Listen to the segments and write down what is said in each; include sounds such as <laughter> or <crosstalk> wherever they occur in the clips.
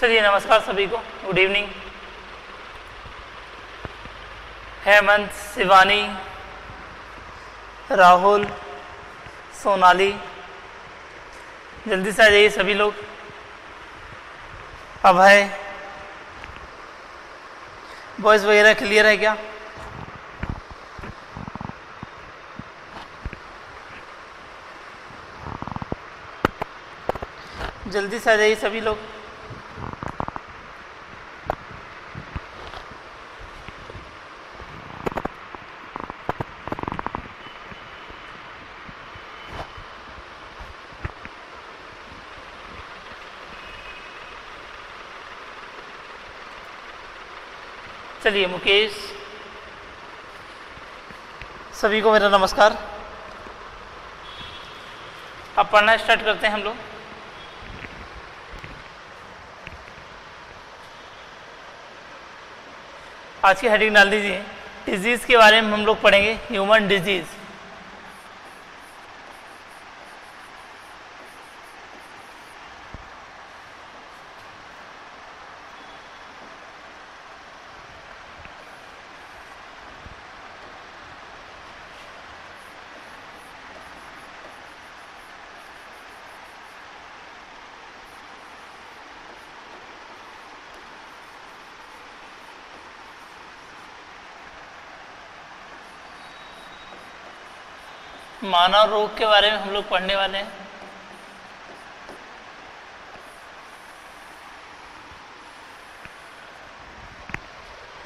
चलिए नमस्कार सभी को। गुड इवनिंग हेमंत, शिवानी, राहुल, सोनाली, जल्दी से आ जाइए सभी लोग। अभय वॉइस वगैरह क्लियर है क्या? जल्दी से आ जाइए सभी लोग। चलिए मुकेश। सभी को मेरा नमस्कार। अब पढ़ना स्टार्ट करते हैं हम लोग। आज की हेडिंग डाल दीजिए। डिज़ीज़ के बारे में हम लोग पढ़ेंगे ह्यूमन डिज़ीज़ मानव रोग के बारे में हम लोग पढ़ने वाले हैं।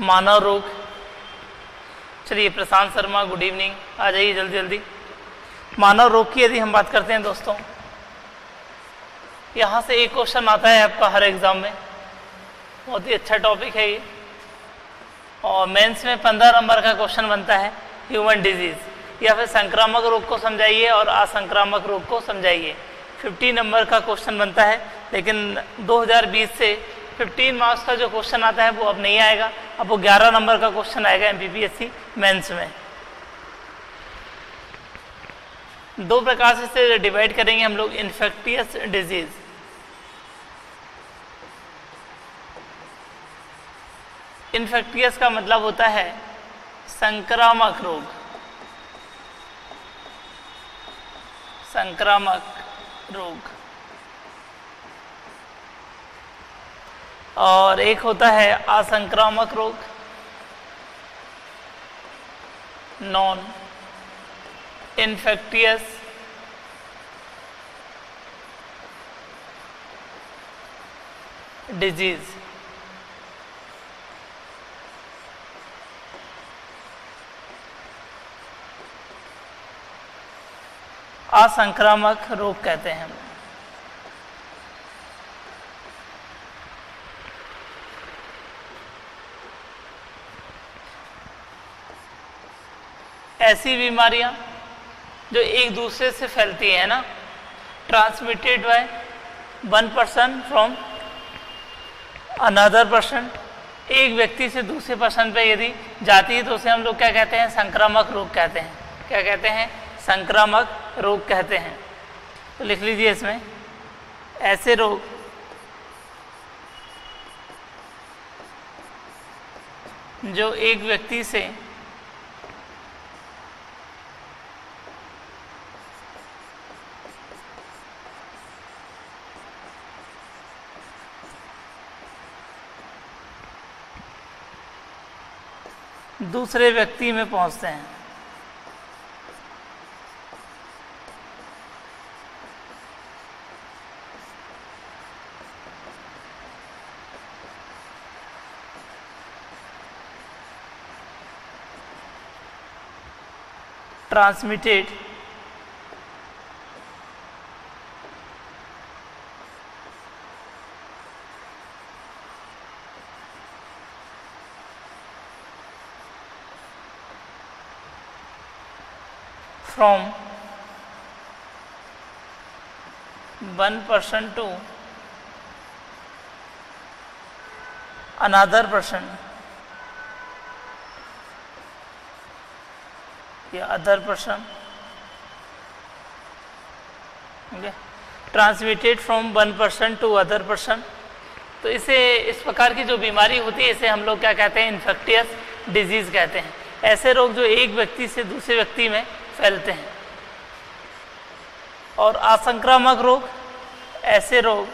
मानव रोग। चलिए, प्रशांत शर्मा गुड इवनिंग आ जाइए जल्दी जल्दी। मानव रोग की यदि हम बात करते हैं दोस्तों, यहाँ से एक क्वेश्चन आता है आपका हर एग्ज़ाम में। बहुत ही अच्छा टॉपिक है ये। और मेंस में पंद्रह नंबर का क्वेश्चन बनता है ह्यूमन डिज़ीज़ या फिर संक्रामक रोग को समझाइए और असंक्रामक रोग को समझाइए। 50 नंबर का क्वेश्चन बनता है, लेकिन 2020 से 15 मार्क्स का जो क्वेश्चन आता है, वो अब नहीं आएगा। अब वो 11 नंबर का क्वेश्चन आएगा एम पी मेंस में। दो प्रकार से डिवाइड करेंगे हम लोग इन्फेक्टियस डिज़ीज़ इन्फेक्टियस का मतलब होता है संक्रामक रोग। संक्रामक रोग। और एक होता है असंक्रामक रोग। Non infectious. डिज़ीज़। असंक्रामक रोग कहते हैं ऐसी बीमारियाँ जो एक दूसरे से फैलती है ना transmitted by one person from another person एक व्यक्ति से दूसरे पर्सन पे यदि जाती है तो उसे हम लोग क्या कहते हैं? संक्रामक रोग कहते हैं। क्या कहते हैं? संक्रामक रोग कहते हैं। तो लिख लीजिए इसमें। ऐसे रोग जो एक व्यक्ति से दूसरे व्यक्ति में पहुँचते हैं। Transmitted from one person to another person या other person transmitted from one person to other person. तो इसे, इस प्रकार की जो बीमारी होती है, इसे हम लोग क्या कहते हैं? इन्फेक्टियस डिज़ीज़ कहते हैं। ऐसे रोग जो एक व्यक्ति से दूसरे व्यक्ति में फैलते हैं। और असंक्रामक रोग, ऐसे रोग,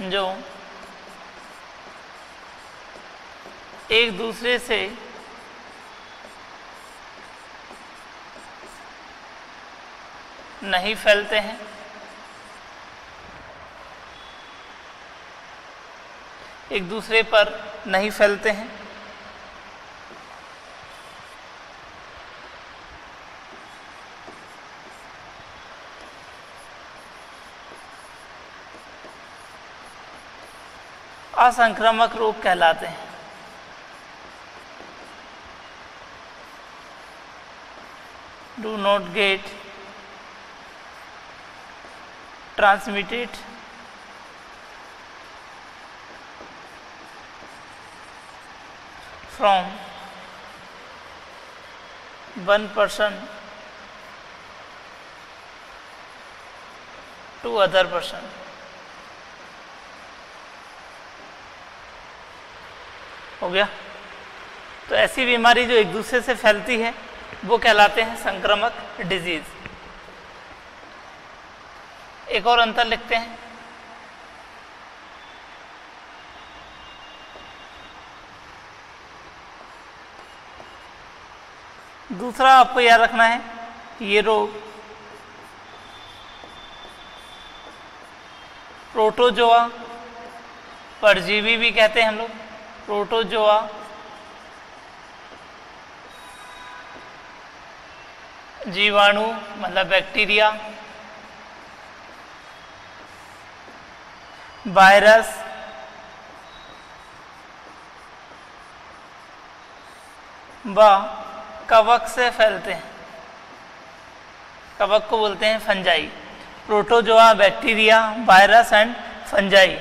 जो एक दूसरे से नहीं फैलते हैं। एक दूसरे पर नहीं फैलते हैं। असंक्रामक रोग कहलाते हैं। Do not get transmitted from one person to other person हो गया तो ऐसी बीमारी जो एक दूसरे से फैलती है वो कहलाते हैं संक्रामक डिज़ीज़ एक और अंतर लिखते हैं। दूसरा आपको याद रखना है ये रोग प्रोटोजोआ परजीवी भी कहते हैं हम लोग, प्रोटोजोआ जीवाणु मतलब बैक्टीरिया, वायरस, व कवक से फैलते हैं। कवक को बोलते हैं fungi. Protozoa, bacteria, virus and fungi.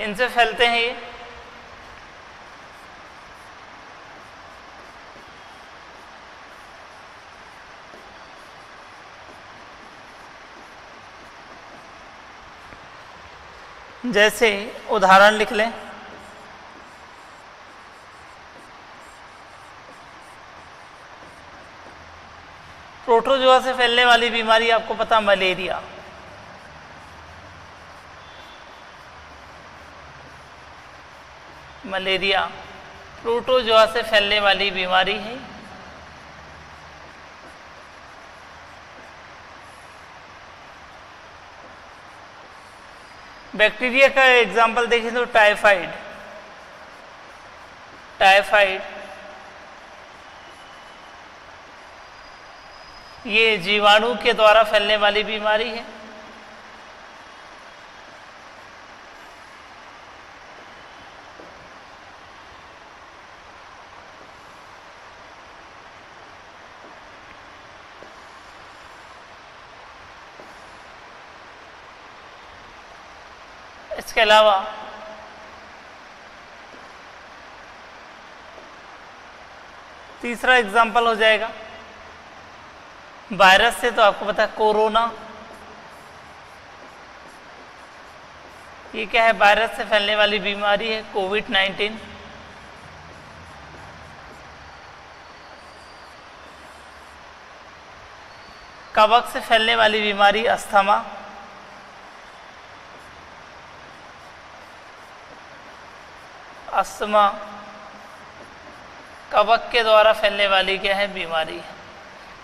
इनसे फैलते हैं ये। जैसे उदाहरण लिख लें। प्रोटोजोआ से फैलने वाली बीमारी आपको पता, मलेरिया। मलेरिया प्रोटोजोआ से फैलने वाली बीमारी है। बैक्टीरिया का एग्ज़ाम्पल देखें तो टाइफाइड टाइफाइड, ये जीवाणु के द्वारा फैलने वाली बीमारी है। इसके अलावा तीसरा एग्ज़ाम्पल हो जाएगा। वायरस से तो आपको पता है कोरोना ये क्या है? वायरस से फैलने वाली बीमारी है कोविड नाइन्टीन कवक से फैलने वाली बीमारी अस्थमा। अस्थमा कवक के द्वारा फैलने वाली क्या है? बीमारी है।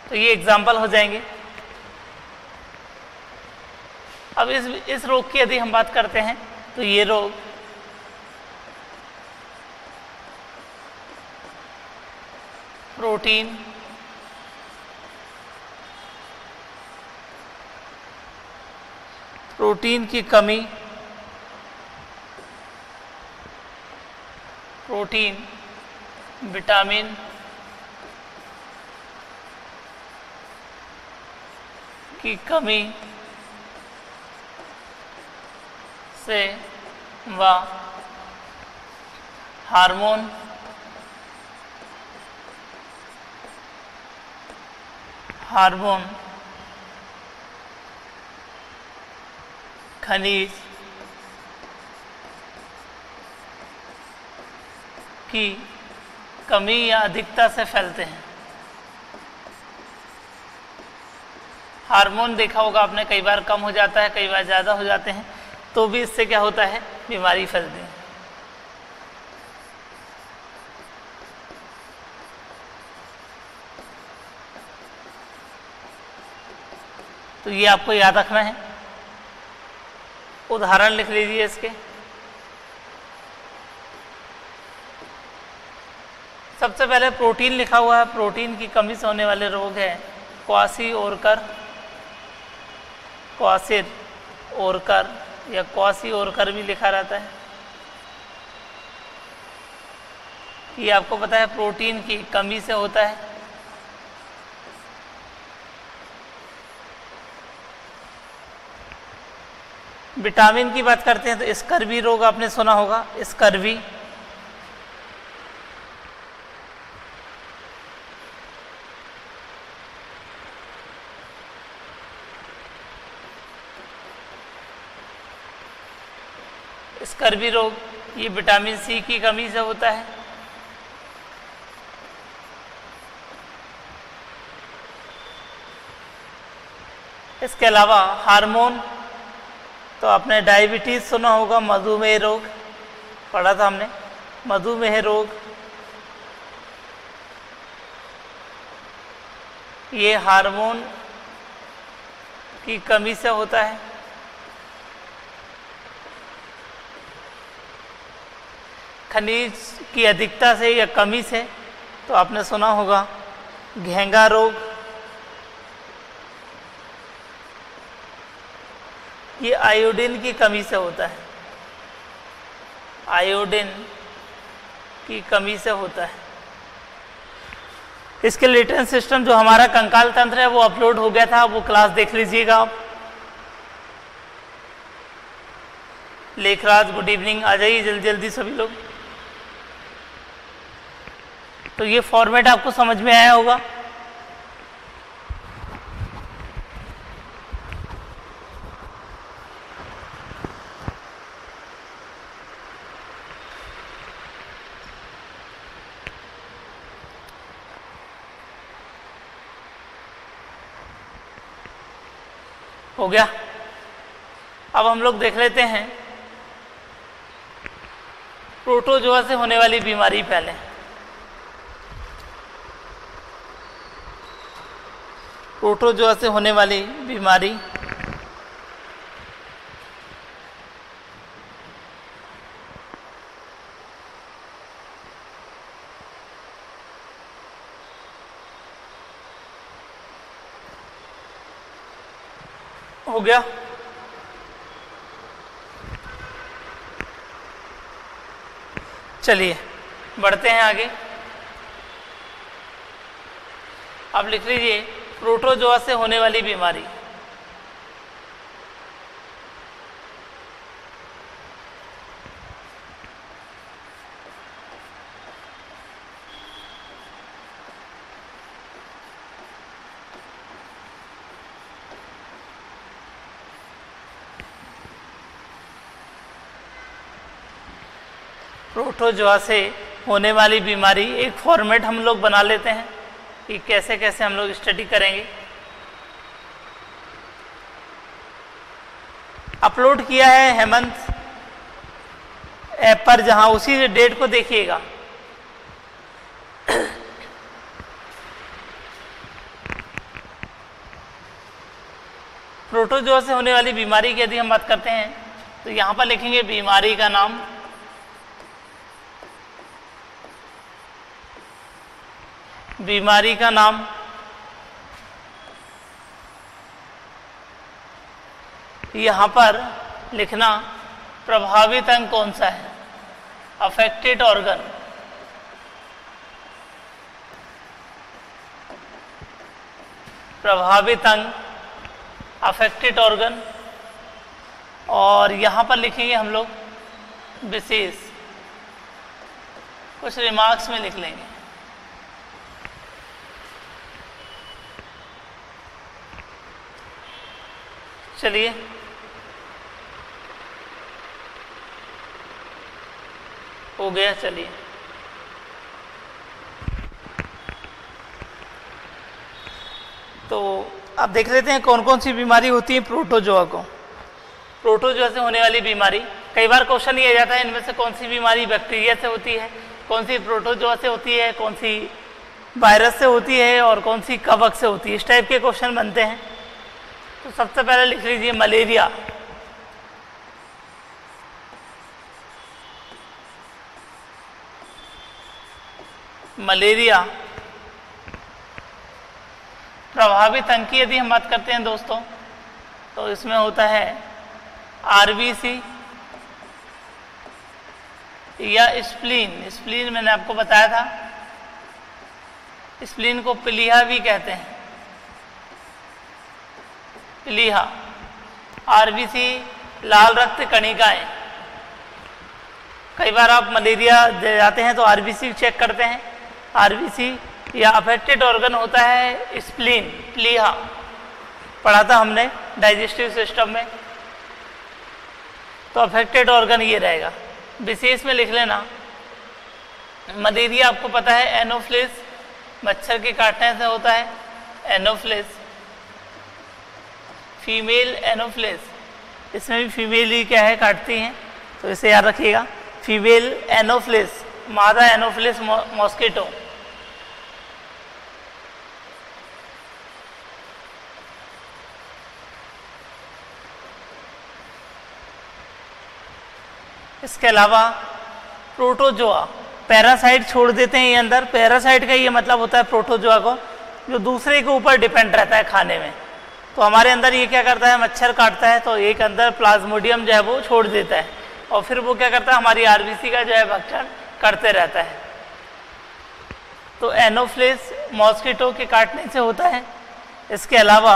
तो ये एग्ज़ाम्पल हो जाएँगे। अब इस इस रोग की यदि हम बात करते हैं तो ये रोग प्रोटीन प्रोटीन की कमी प्रोटीन विटामिन की कमी से व हार्मोन हार्मोन खनिज की कमी या अधिकता से फैलते हैं। हार्मोन देखा होगा आपने, कई बार कम हो जाता है, कई बार ज़्यादा हो जाते हैं तो भी इससे क्या होता है? बीमारी फैलती है। तो ये आपको याद रखना है। उदाहरण लिख लीजिए इसके। सबसे पहले प्रोटीन लिखा हुआ है, प्रोटीन की कमी से होने वाले रोग हैं। क्वासी ओरकर, क्वासिर ओरकर, या क्वासी ओरकर भी लिखा रहता है। ये आपको पता है, प्रोटीन की कमी से होता है। विटामिन की बात करते हैं तो स्कर्वी रोग आपने सुना होगा, स्कर्वी। स्कर्वी रोग, ये विटामिन सी की कमी से होता है। इसके अलावा हार्मोन तो आपने डायबिटीज़ सुना होगा, मधुमेह रोग, पढ़ा था हमने। मधुमेह रोग, ये हार्मोन की कमी से होता है। खनिज की अधिकता से या कमी से तो आपने सुना होगा, घेंगा रोग। ये आयोडीन की कमी से होता है। आयोडीन की कमी से होता है। इसके लिटन सिस्टम जो हमारा कंकाल तंत्र है, वो अपलोड हो गया था, वो क्लास देख लीजिएगा आप। लेखराज गुड इवनिंग आ जाइए जल्दी जल्दी सभी लोग। तो ये फॉर्मेट आपको समझ में आया होगा। हो गया। अब हम लोग देख लेते हैं। प्रोटोजोआ से होने वाली बीमारी पहले। प्रोटोजोआ से होने वाली बीमारी। हो गया। चलिए बढ़ते हैं आगे। अब लिख लीजिए। प्रोटोजोआ से होने वाली बीमारी। प्रोटोजोआ से होने वाली बीमारी एक फॉर्मेट हम लोग बना लेते हैं। कि कैसे कैसे हम लोग स्टडी करेंगे। अपलोड किया है हेमंत ऐप पर, जहाँ उसी डेट को देखिएगा। प्रोटोजोआ से होने वाली बीमारी की यदि हम बात करते हैं तो यहाँ पर लिखेंगे बीमारी का नाम। बीमारी का नाम। यहाँ पर लिखना, प्रभावित अंग कौन सा है? अफेक्टेड ऑर्गन प्रभावित अंग अफेक्टेड ऑर्गन और यहाँ पर लिखेंगे हम लोग विशेष कुछ रिमार्क्स में लिख लेंगे। चलिए। हो गया, चलिए। तो अब देख लेते हैं कौन कौन सी बीमारी होती है प्रोटोजोआ को। प्रोटोजोआ से होने वाली बीमारी। कई बार क्वेश्चन ये जाता है, इनमें से कौन सी बीमारी बैक्टीरिया से होती है, कौन सी प्रोटोजोआ से होती है, कौन सी वायरस से होती है और कौन सी कवक से होती है। इस टाइप के क्वेश्चन बनते हैं। तो सबसे पहले लिख लीजिए मलेरिया। मलेरिया। प्रभावित अंक की यदि हम बात करते हैं दोस्तों तो इसमें होता है आरबीसी या स्प्लीन। स्प्लीन मैंने आपको बताया था। स्प्लीन को पिलिया भी कहते हैं। पिलिया आरबीसी लाल रक्त कणिकाएँ कई बार आप मलेरिया जाते हैं तो आरबीसी चेक करते हैं। आरबीसी या अफेक्टेड ऑर्गन होता है स्प्लीन प्लीहा पढ़ा था हमने डाइजेस्टिव सिस्टम में। तो अफेक्टेड ऑर्गन ये रहेगा। विशेष में लिख लेना। मलेरिया आपको पता है एनोफ्लिस मच्छर के काटने से होता है एनोफ्लिस फीमेल एनोफ्लिस। इसमें भी फीमेल ही क्या है, काटती हैं। तो इसे याद रखिएगा। फीमेल एनोफ्लिस, मादा एनोफ्लिस मॉस्किटो। इसके अलावा प्रोटोजोआ। पैरासाइट छोड़ देते हैं ये अंदर। पैरासाइट का ये मतलब होता है प्रोटोजोआ को, जो दूसरे के ऊपर डिपेंड रहता है खाने में। तो हमारे अंदर ये क्या करता है, मच्छर काटता है तो एक अंदर प्लाज्मोडियम जो है वो छोड़ देता है। और फिर वो क्या करता है, हमारी आरबीसी का जो है भक्षण करते रहता है। तो एनोफ्लेस मॉस्किटो के काटने से होता है। इसके अलावा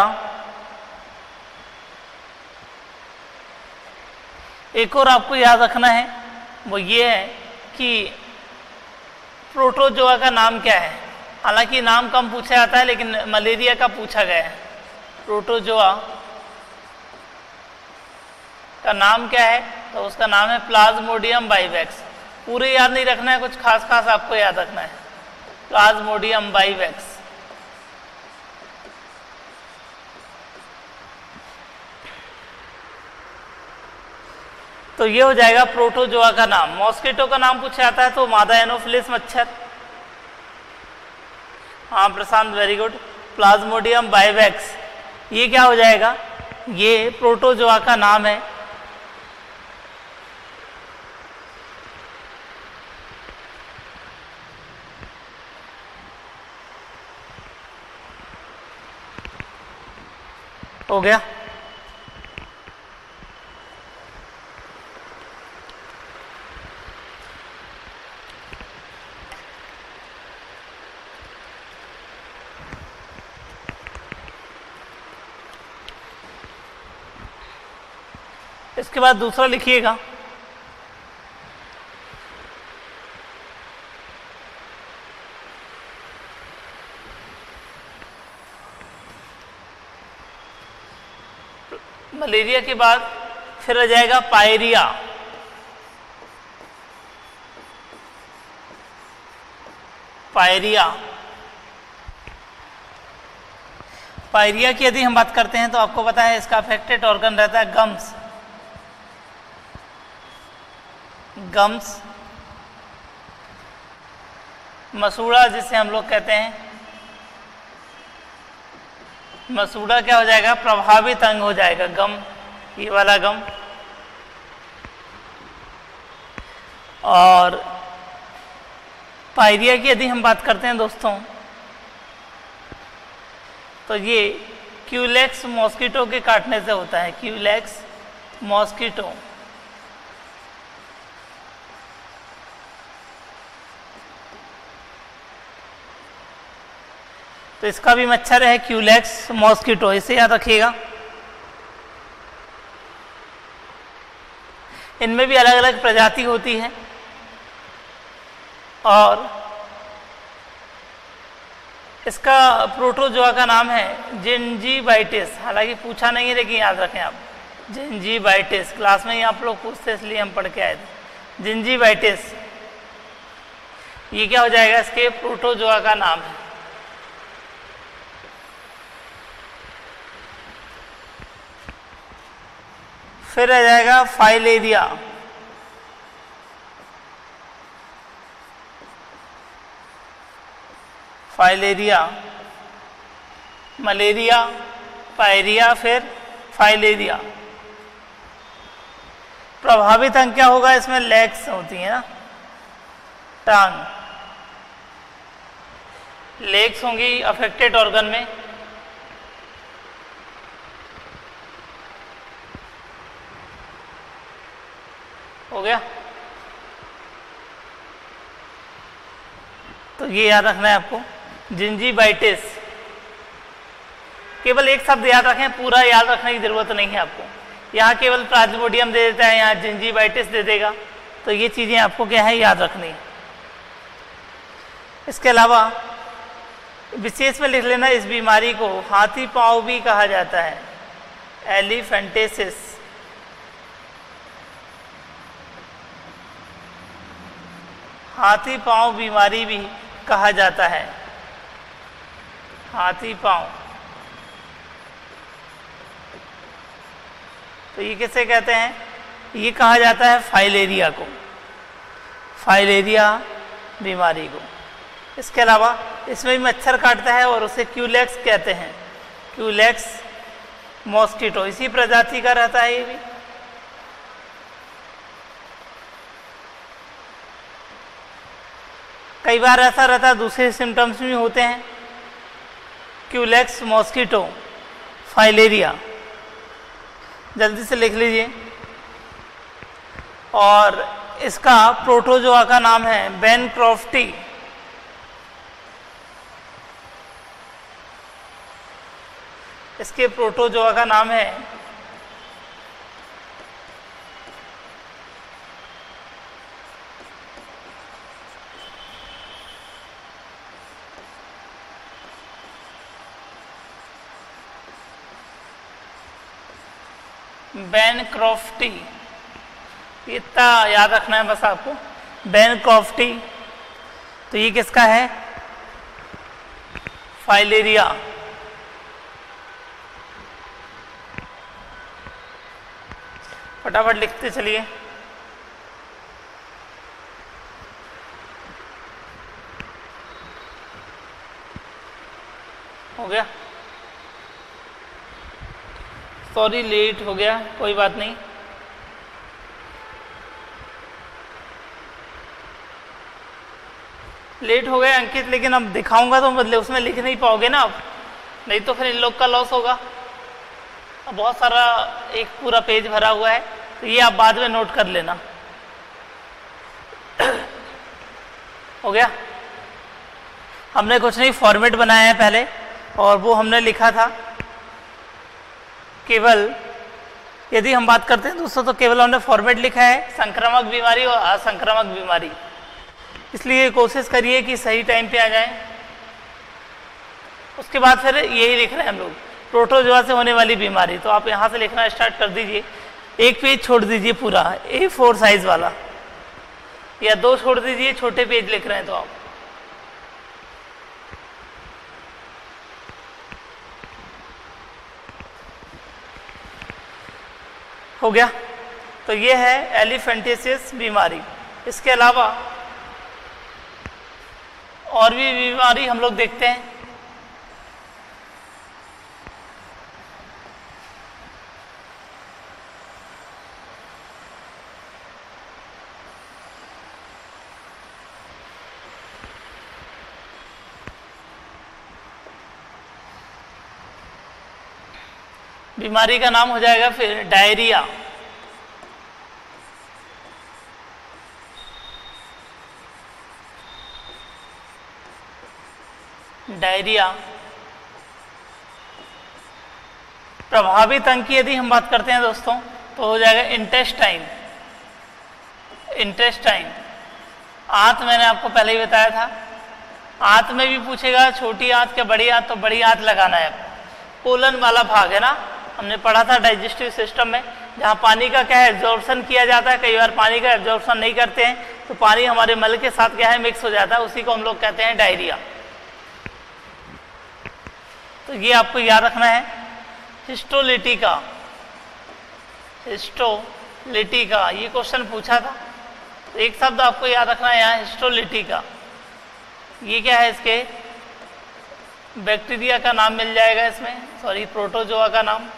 एक और आपको याद रखना है, वो ये है कि प्रोटोजोआ का नाम क्या है? हालाँकि नाम कम पूछा जाता है, लेकिन मलेरिया का पूछा गया है। प्रोटोजोआ का नाम क्या है? तो उसका नाम है प्लाज्मोडियम बाइवैक्स। पूरे याद नहीं रखना है, कुछ खास खास आपको याद रखना है। Plasmodium vivax. तो ये हो जाएगा प्रोटोजोआ का नाम। मॉस्किटो का नाम पूछा जाता है तो मादा एनोफिलिस मच्छर। हाँ Prashant very good plasmodium vivax. ये क्या हो जाएगा? ये प्रोटोजोआ का नाम है। हो गया। इसके बाद दूसरा लिखिएगा। मलेरिया के बाद फिर आ जाएगा पायरिया। पायरिया। पायरिया की यदि हम बात करते हैं तो आपको पता है इसका अफेक्टेड ऑर्गन रहता है गम्स गम्स मसूड़ा जिसे हम लोग कहते हैं मसूड़ा क्या हो जाएगा? प्रभावित अंग हो जाएगा, गम, ये वाला गम। और पायरिया की यदि हम बात करते हैं दोस्तों तो ये क्यूलेक्स मॉस्किटो के काटने से होता है। क्यूलेक्स मॉस्किटो तो इसका भी मच्छर है क्यूलेक्स मॉस्किटो, इसे याद रखिएगा। इनमें भी अलग अलग प्रजाति होती है और इसका प्रोटोजोआ का नाम है जिंजीबाइटिस। हालाँकि पूछा नहीं है, लेकिन याद रखें आप, जिंजीबाइटिस। क्लास में ही आप लोग पूछते, इसलिए हम पढ़ के आए थे। जिंजीबाइटिस, ये क्या हो जाएगा? इसके प्रोटोजोआ का नाम है। फिर आ जाएगा फाइलेरिया फाइलेरिया मलेरिया पायरिया फिर फाइलेरिया प्रभावित अंग क्या होगा? इसमें लेग्स होती है ना। टांग। लेग्स होंगी अफेक्टेड ऑर्गन में। हो गया। तो ये याद रखना है आपको जिंजीबाइटिस केवल एक शब्द याद रखें, पूरा याद रखने की ज़रूरत नहीं है आपको। यहाँ केवल प्लाज्मोडियम दे देता है, यहाँ जिंजीबाइटिस दे देगा। तो ये चीज़ें आपको क्या है, याद रखनी इसके अलावा, विशेष में लिख लेना, इस बीमारी को हाथी पाव भी कहा जाता है, एलिफेंटेसिस। हाथी पाँव बीमारी भी कहा जाता है। हाथी पाँव। तो ये किसे कहते हैं? ये कहा जाता है फाइलेरिया को। फाइलेरिया बीमारी को। इसके अलावा इसमें भी मच्छर काटता है और उसे क्यूलेक्स कहते हैं। Culex, mosquito. इसी प्रजाति का रहता है ये भी। कई बार ऐसा रहता है, दूसरे सिम्टम्स भी होते हैं। क्यूलेक्स मॉस्किटो फाइलेरिया जल्दी से लिख लीजिए। और इसका प्रोटोजोआ का नाम है बेन क्रॉफ्टी इसके प्रोटोजोआ का नाम है बैन क्रॉफ्टी इतना याद रखना है बस आपको। बैन क्रॉफ्टी तो ये किसका है? फाइलेरिया फटाफट लिखते चलिए। हो गया? सॉरी, लेट हो गया, कोई बात नहीं। लेट हो गया अंकित, लेकिन अब दिखाऊँगा तो बदले उसमें लिख नहीं पाओगे ना आप। नहीं तो फिर इन लोग का लॉस होगा। अब बहुत सारा एक पूरा पेज भरा हुआ है तो ये आप बाद में नोट कर लेना। हो गया? हमने कुछ नहीं फॉर्मेट बनाया है पहले, और वो हमने लिखा था। केवल, यदि हम बात करते हैं, दोस्तों तो केवल हमने फॉर्मेट लिखा है, संक्रामक बीमारी और असंक्रामक बीमारी। इसलिए कोशिश करिए कि सही टाइम पे आ जाए। उसके बाद फिर यही लिख रहे हैं हम लोग प्रोटोजोआ से होने वाली बीमारी। तो आप यहाँ से लिखना स्टार्ट कर दीजिए। एक पेज छोड़ दीजिए पूरा ए फोर साइज़ वाला। या दो छोड़ दीजिए, छोटे पेज लिख रहे हैं तो आप। हो गया। तो ये है एलिफेंटेसिस बीमारी। इसके अलावा और भी बीमारी हम लोग देखते हैं। बीमारी का नाम हो जाएगा फिर डायरिया। डायरिया। प्रभावित अंग की यदि हम बात करते हैं दोस्तों तो हो जाएगा इंटेस्टाइन इंटेस्टाइन आंत मैंने आपको पहले ही बताया था। आंत में भी पूछेगा, छोटी आंत क्या बड़ी आंत? तो बड़ी आंत लगाना है। आपको कोलन वाला भाग है ना? हमने पढ़ा था डाइजेस्टिव सिस्टम में, जहाँ पानी का क्या है एब्जॉर्बन किया जाता है, कई बार पानी का एब्जॉर्बन नहीं करते हैं तो पानी हमारे मल के साथ क्या है मिक्स हो जाता है, उसी को हम लोग कहते हैं डायरिया तो ये आपको याद रखना है हिस्टोलिटिका हिस्टोलिटिका ये क्वेश्चन पूछा था। तो एक शब्द आपको याद रखना है यहाँ हिस्टोलिटिका ये क्या है इसके? बैक्टीरिया का नाम मिल जाएगा इसमें सॉरी प्रोटोजोआ का नाम।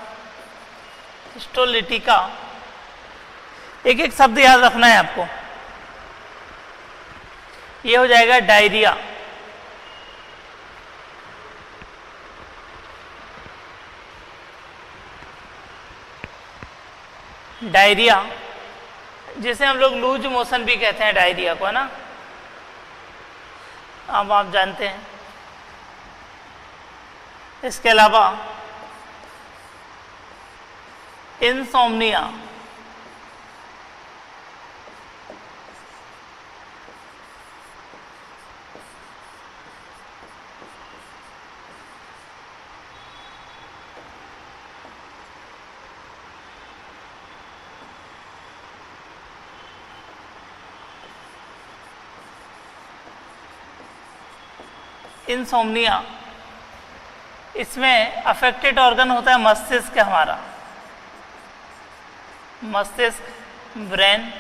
हिस्टोलिटिका। एक एक शब्द याद रखना है आपको। ये हो जाएगा डायरिया। डायरिया, जिसे हम लोग लूज मोशन भी कहते हैं डायरिया को, है ना? अब आप जानते हैं। इसके अलावा इंसोमनिया इंसोमनिया इसमें अफेक्टेड ऑर्गन होता है मस्तिष्क हमारा। मस्तिष्क, ब्रेन।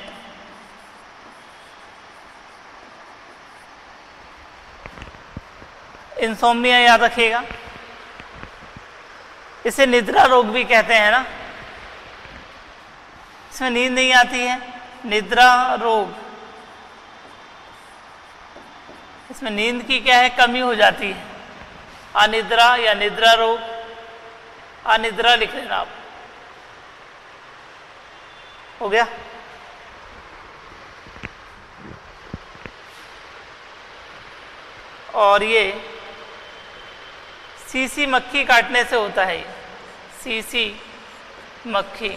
इंसोमिया याद रखिएगा। इसे निद्रा रोग भी कहते हैं ना। इसमें नींद नहीं आती है, निद्रा रोग। इसमें नींद की क्या है? कमी हो जाती है। अनिद्रा या निद्रा रोग। अनिद्रा लिख लेना आप। हो गया। और ये सीसी मक्खी काटने से होता है। सीसी मक्खी।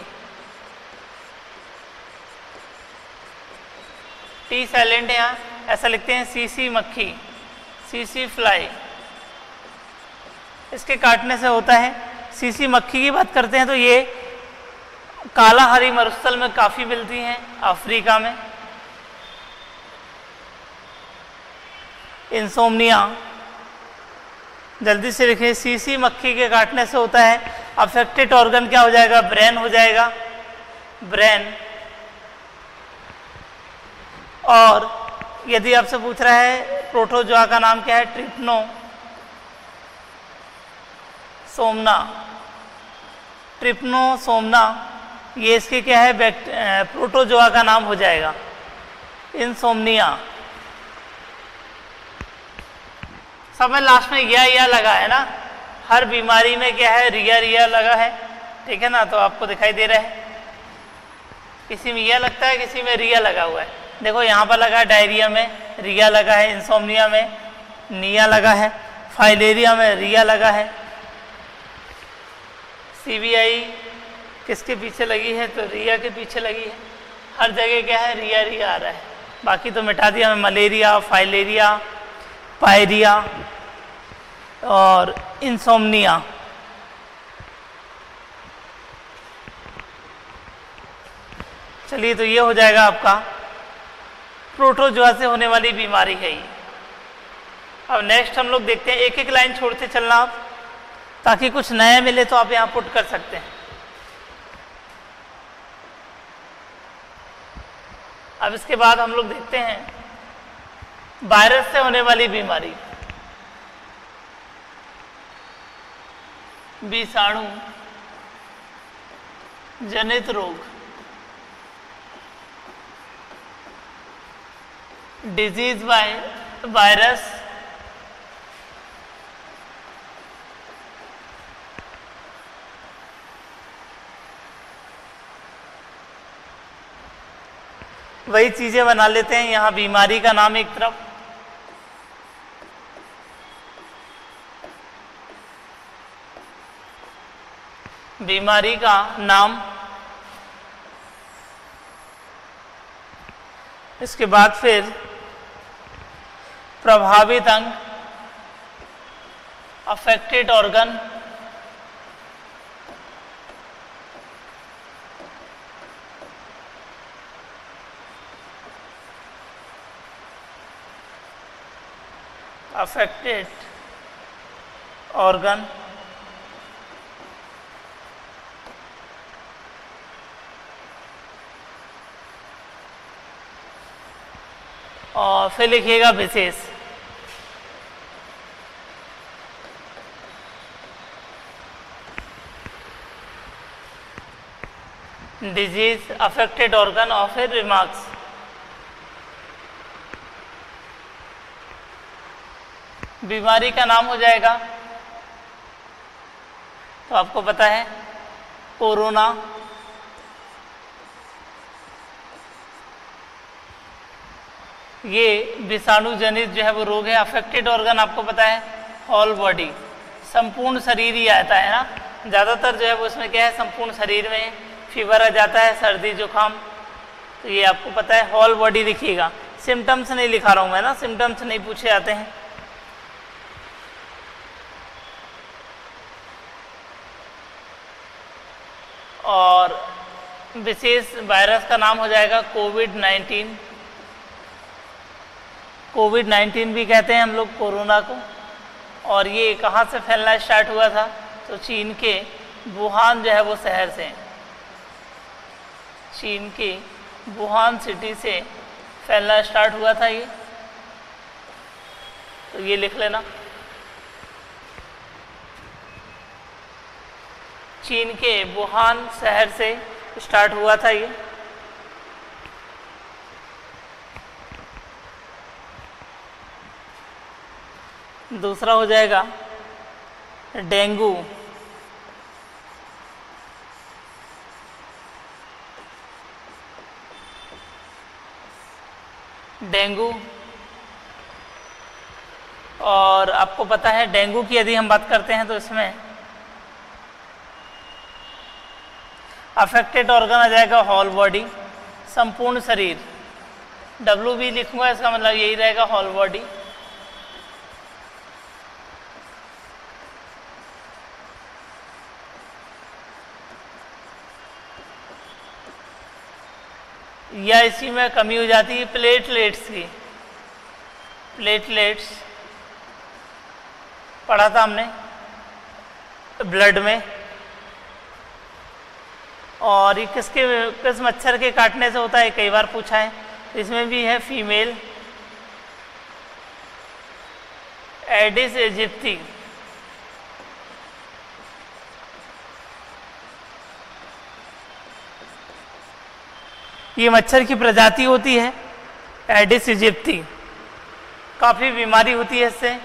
टी साइलेंट यहाँ, ऐसा लिखते हैं सीसी मक्खी। सीसी फ्लाई इसके काटने से होता है। सीसी मक्खी की बात करते हैं तो ये काला हरी मरुस्थल में काफ़ी मिलती हैं, अफ्रीका में। इंसोमनिया, जल्दी से लिखिए सीसी मक्खी के काटने से होता है, अफेक्टेड ऑर्गन क्या हो जाएगा? ब्रेन हो जाएगा। ब्रेन। और यदि आपसे पूछ रहा है, प्रोटोजोआ का नाम क्या है? ट्रिप्नो। सोमना। ट्रिप्नो सोमना। ये इसके क्या है प्रोटोजोआ का नाम हो जाएगा। इंसोमनिया। सब में लास्ट में या या लगा है ना? हर बीमारी में क्या है, रिया रिया लगा है। ठीक है ना? तो आपको दिखाई दे रहा है। किसी में यह लगता है, किसी में रिया लगा हुआ है। देखो, यहाँ पर लगा है डायरिया में, रिया लगा है, इंसोमनिया में, निया लगा है, फाइलेरिया में रिया लगा है। सीबीआई किसके पीछे लगी है? तो रिया के पीछे लगी है। हर जगह क्या है? रिया रिया आ रहा है। बाकी तो मिटा दिया हमें। मलेरिया, फाइलेरिया, पायरिया और इंसोमनिया। चलिए तो ये हो जाएगा आपका। प्रोटोजोआ से होने वाली बीमारी है ये। अब नेक्स्ट हम लोग देखते हैं। एक एक लाइन छोड़ते चलना आप। ताकि कुछ नया मिले तो आप यहाँ पुट कर सकते हैं। अब इसके बाद हम लोग देखते हैं, वायरस से होने वाली बीमारी। विषाणु जनित रोग। डिज़ीज़ बाय वायरस वही चीज़ें बना लेते हैं, यहाँ बीमारी का नाम एक तरफ़। बीमारी का नाम। इसके बाद फिर प्रभावित अंग अफेक्टेड ऑर्गन affected organ. और फिर लिखिएगा विशेष। डिज़ीज़ अफेक्टेड ऑर्गन और फिर रिमार्क्स बीमारी का नाम हो जाएगा। तो आपको पता है, कोरोना। ये विषाणु जनित जो है वो रोग है अफेक्टेड ऑर्गन आपको पता है होल बॉडी संपूर्ण शरीर ही आता है ना। ज़्यादातर जो है वो इसमें क्या है, संपूर्ण शरीर में फीवर आ जाता है, सर्दी, जुकाम। तो ये आपको पता है हॉल बॉडी लिखिएगा सिम्टम्स नहीं लिखा रहा हूँ मैं ना सिम्टम्स नहीं पूछे जाते हैं। और विशेष वायरस का नाम हो जाएगा कोविड नाइन्टीन कोविड नाइन्टीन भी कहते हैं हम लोग कोरोना को। और ये कहाँ से फैलना स्टार्ट हुआ था? तो चीन के वुहान जो है वो शहर से। चीन की वुहान सिटी से फैलना स्टार्ट हुआ था ये। तो ये लिख लेना। चीन के वुहान शहर से स्टार्ट हुआ था ये। दूसरा हो जाएगा डेंगू। डेंगू। और आपको पता है डेंगू की यदि हम बात करते हैं तो इसमें अफेक्टेड ऑर्गन आ जाएगा हॉल बॉडी संपूर्ण शरीर। डब्ल्यू बी लिखूँगा, इसका मतलब यही रहेगा हॉल बॉडी या इसी में कमी हो जाती है प्लेटलेट्स की। प्लेटलेट्स पढ़ा था हमने ब्लड में। और ये किसके, किस मच्छर के काटने से होता है, कई बार पूछा है। इसमें भी है फीमेल एडिस इजिप्टी ये मच्छर की प्रजाति होती है एडिस इजिप्टी काफ़ी बीमारी होती है इससे।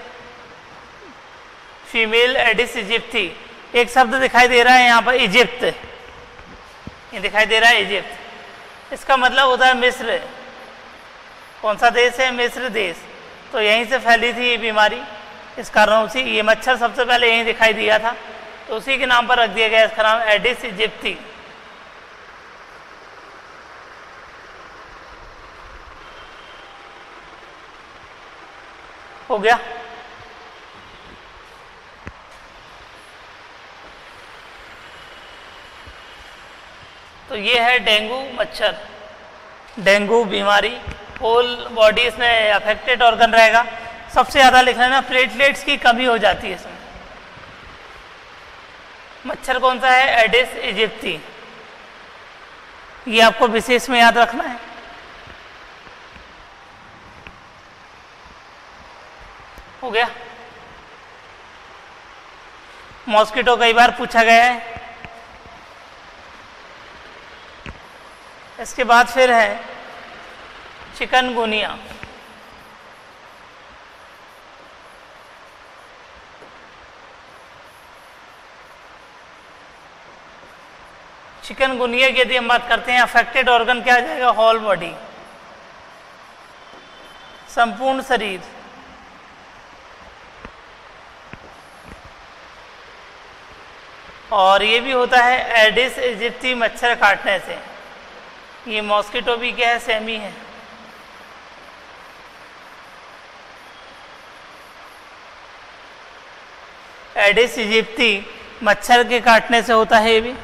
फीमेल एडिस इजिप्टी एक शब्द दिखाई दे रहा है यहाँ पर इजिप्त ये दिखाई दे रहा है इजिप्त। इसका मतलब होता है मिस्र। कौन सा देश है? मिस्र देश। तो यहीं से फैली थी ये बीमारी। इस कारण उसी ये मच्छर सबसे पहले यहीं दिखाई दिया था। तो उसी के नाम पर रख दिया गया इसका नाम एडिस इजिप्टी हो गया? तो ये है डेंगू मच्छर। डेंगू बीमारी होल बॉडी इसमें अफेक्टेड ऑर्गन रहेगा। सबसे ज़्यादा लिखना है ना प्लेटलेट्स की कमी हो जाती है इसमें। मच्छर कौन सा है? एडिस इजिप्टी ये आपको विशेष में याद रखना है। हो गया। मॉस्किटो कई बार पूछा गया है इसके बाद फिर है चिकनगुनिया चिकनगुनिया की यदि हम बात करते हैं अफेक्टेड ऑर्गन क्या आ जाएगा? होल बॉडी संपूर्ण शरीर। और ये भी होता है एडिस इजिप्टी मच्छर काटने से। ये मॉस्किटो भी क्या है? सेमी है। एडिस इजिप्ती मच्छर के काटने से होता है ये भी।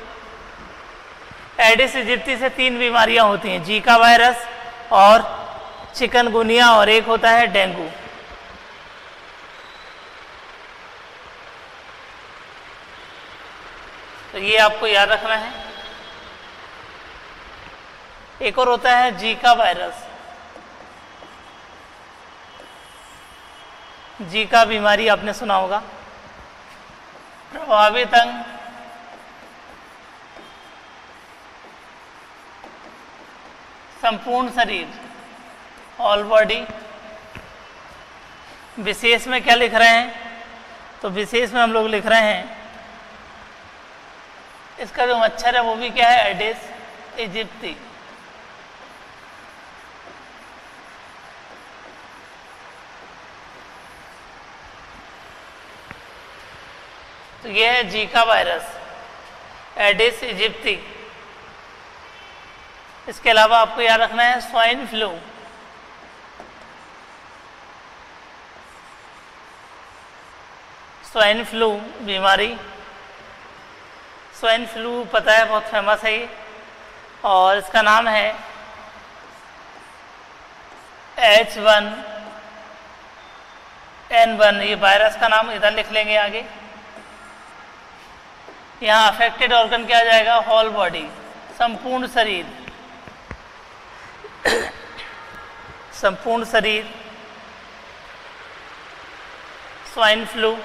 एडिस इजिप्ती से तीन बीमारियाँ होती हैं, जीका वायरस और चिकनगुनिया और एक होता है डेंगू। तो ये आपको याद रखना है। एक और होता है जीका वायरस। जीका बीमारी आपने सुना होगा। प्रभावित अंग। संपूर्ण शरीर ऑल बॉडी विशेष में क्या लिख रहे हैं? तो विशेष में हम लोग लिख रहे हैं, इसका जो मच्छर है वो भी क्या है? एडिस इजिप्टी तो ये है जीका वायरस, एडिस इजिप्टी इसके अलावा आपको याद रखना है स्वाइन फ्लू। स्वाइन फ्लू बीमारी। स्वाइन फ्लू पता है, बहुत फ़ेमस है ये। और इसका नाम है एच वन एन वन। ये वायरस का नाम इधर लिख लेंगे आगे। यहाँ अफेक्टेड ऑर्गन क्या आ जाएगा? होल बॉडी संपूर्ण शरीर। संपूर्ण शरीर स्वाइन फ्लू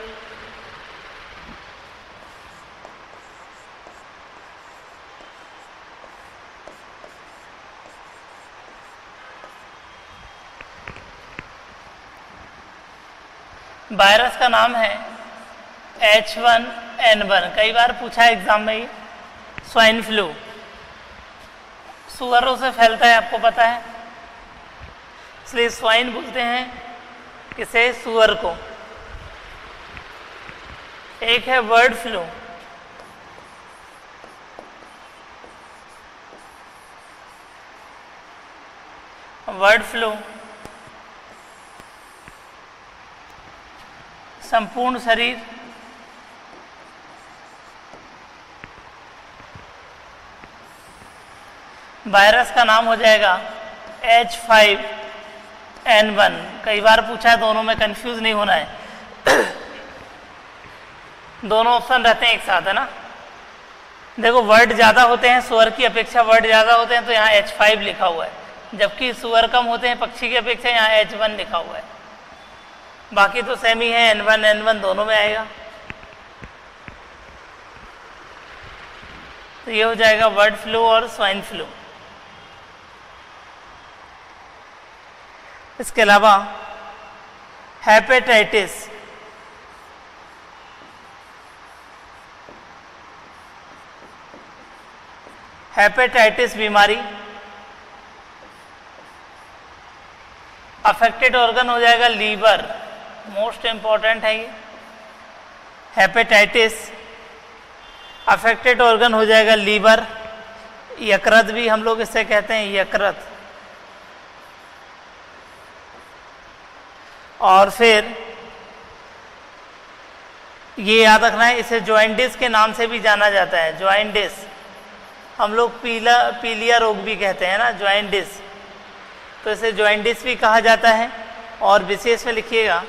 वायरस का नाम है एच वन एन वन। कई बार पूछा एग्ज़ाम में स्वाइन फ्लू सुअरों से फैलता है, आपको पता है? इसलिए स्वाइन बोलते हैं किसे? सुअर को। एक है बर्ड फ्लू बर्ड फ्लू संपूर्ण शरीर वायरस का नाम हो जाएगा एच फाइव एन वन कई बार पूछा है, दोनों में कंफ्यूज नहीं होना है। <coughs> दोनों ऑप्शन रहते हैं एक साथ, है ना? देखो वर्ड ज़्यादा होते हैं सुअर की अपेक्षा वर्ड ज़्यादा होते हैं तो यहाँ एच फाइव लिखा हुआ है। जबकि सुअर कम होते हैं, पक्षी की अपेक्षा यहाँ एच वन लिखा हुआ है। बाकी तो सेम ही है एन वन एन वन दोनों में आएगा। तो ये हो जाएगा बर्ड फ्लू और स्वाइन फ्लू इसके अलावा हेपेटाइटिस हेपेटाइटिस बीमारी अफेक्टेड ऑर्गन हो जाएगा लीवर मोस्ट इंपॉर्टेंट है ये. हेपेटाइटिस अफेक्टेड ऑर्गन हो जाएगा लीवर यकृत भी हम लोग इससे कहते हैं यकृत. और फिर ये याद रखना है, इसे ज्वाइंटिस के नाम से भी जाना जाता है ज्वाइंटिस हम लोग पीला, पीलिया रोग भी कहते हैं ना ज्वाइंटिस तो इसे ज्वाइंटिस भी कहा जाता है, और विशेष में लिखिएगा,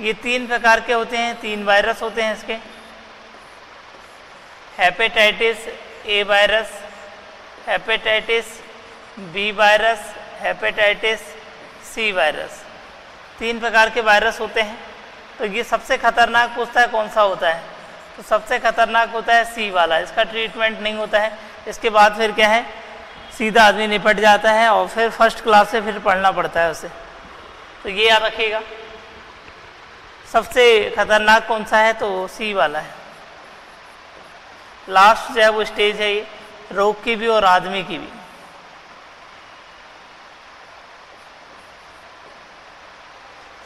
ये तीन प्रकार के होते हैं, तीन वायरस होते हैं इसके। Hepatitis A virus hepatitis B virus hepatitis C virus तीन प्रकार के वायरस होते हैं। तो ये सबसे खतरनाक पूछता है कौन सा होता है? तो सबसे खतरनाक होता है सी वाला। इसका ट्रीटमेंट नहीं होता है। इसके बाद फिर क्या है? सीधा आदमी निपट जाता है और फिर फ़र्स्ट क्लास से फिर पढ़ना पड़ता है उसे। तो ये याद रखिएगा। सबसे खतरनाक कौन सा है? तो सी वाला है। लास्ट जो है वो स्टेज है ये। रोग की भी और आदमी की भी।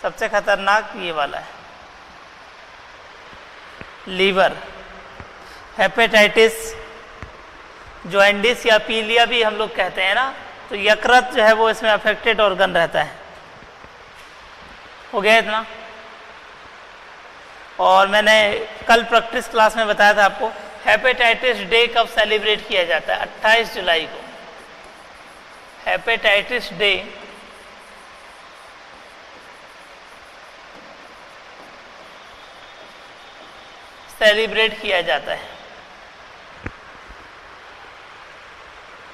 सबसे खतरनाक ये वाला है। लीवर हेपेटाइटिस ज्वाइंडिस या पीलिया भी हम लोग कहते हैं ना तो यकृत जो है वो इसमें अफेक्टेड ऑर्गन रहता है। हो गया इतना? और मैंने कल प्रैक्टिस क्लास में बताया था आपको हेपेटाइटिस डे कब सेलिब्रेट किया जाता है? 28 जुलाई को। हेपेटाइटिस डे सेलिब्रेट किया जाता है।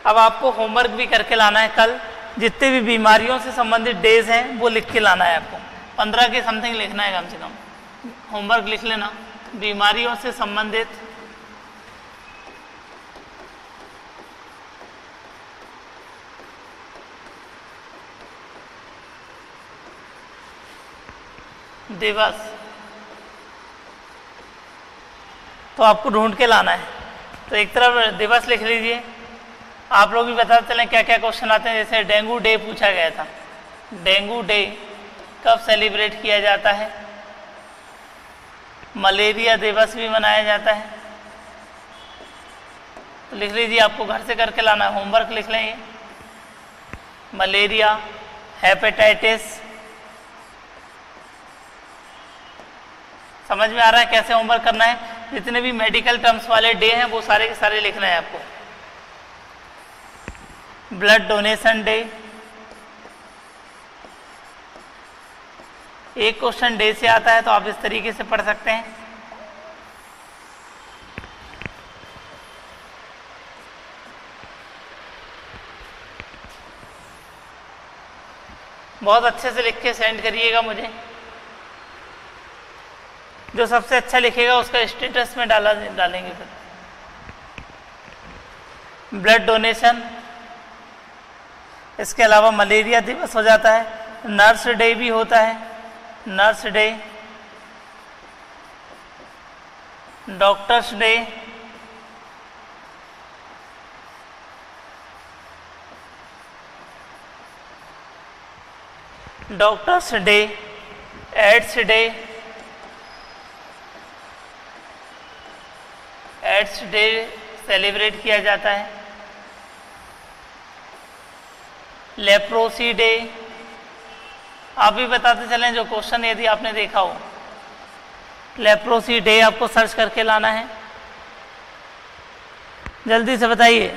अब आपको होमवर्क भी करके लाना है कल। जितने भी बीमारियों से संबंधित डेज़ हैं, वो लिख के लाना है आपको। पंद्रह के समथिंग लिखना है कम से कम। होमवर्क लिख लेना। बीमारियों से संबंधित दिवस। तो आपको ढूंढ के लाना है। तो एक तरफ़ दिवस लिख लीजिए। आप लोग भी बता चलें क्या क्या क्वेश्चन आते हैं। जैसे डेंगू डे पूछा गया था। डेंगू डे कब सेलिब्रेट किया जाता है? मलेरिया दिवस भी मनाया जाता है। तो लिख लीजिए, आपको घर से करके लाना होमवर्क लिख लें ये मलेरिया हेपेटाइटिस समझ में आ रहा है कैसे होमवर्क करना है? जितने भी मेडिकल टर्म्स वाले डे हैं, वो सारे के सारे लिखना है आपको। ब्लड डोनेशन डे एक क्वेश्चन डे से आता है तो आप इस तरीके से पढ़ सकते हैं। बहुत अच्छे से लिख के सेंड करिएगा मुझे। जो सबसे अच्छा लिखेगा, उसका स्टेटस में डाला, डालेंगे फिर। ब्लड डोनेशन इसके अलावा मलेरिया दिवस हो जाता है नर्स डे भी होता है nurse day doctors day doctors day AIDS day AIDS day celebrate किया जाता है। लेप्रोसी डे आप भी बताते चलें जो क्वेश्चन यदि आपने देखा हो। लेप्रोसी डे आपको सर्च करके लाना है। जल्दी से बताइए।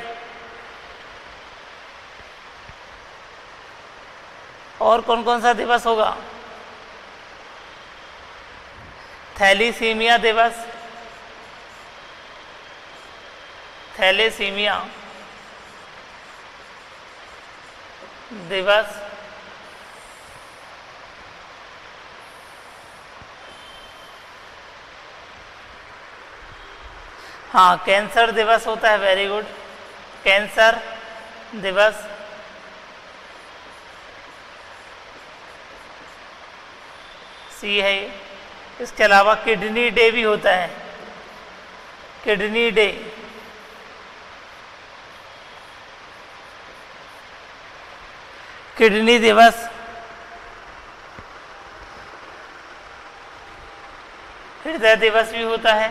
और कौन कौन सा दिवस होगा? थैलीसीमिया दिवस। थैलेसीमिया, दिवस हाँ कैंसर दिवस होता है वेरी गुड कैंसर दिवस, सी है इसके अलावा किडनी डे भी होता है। Kidney day. किडनी दिवस। हृदय दिवस भी होता है।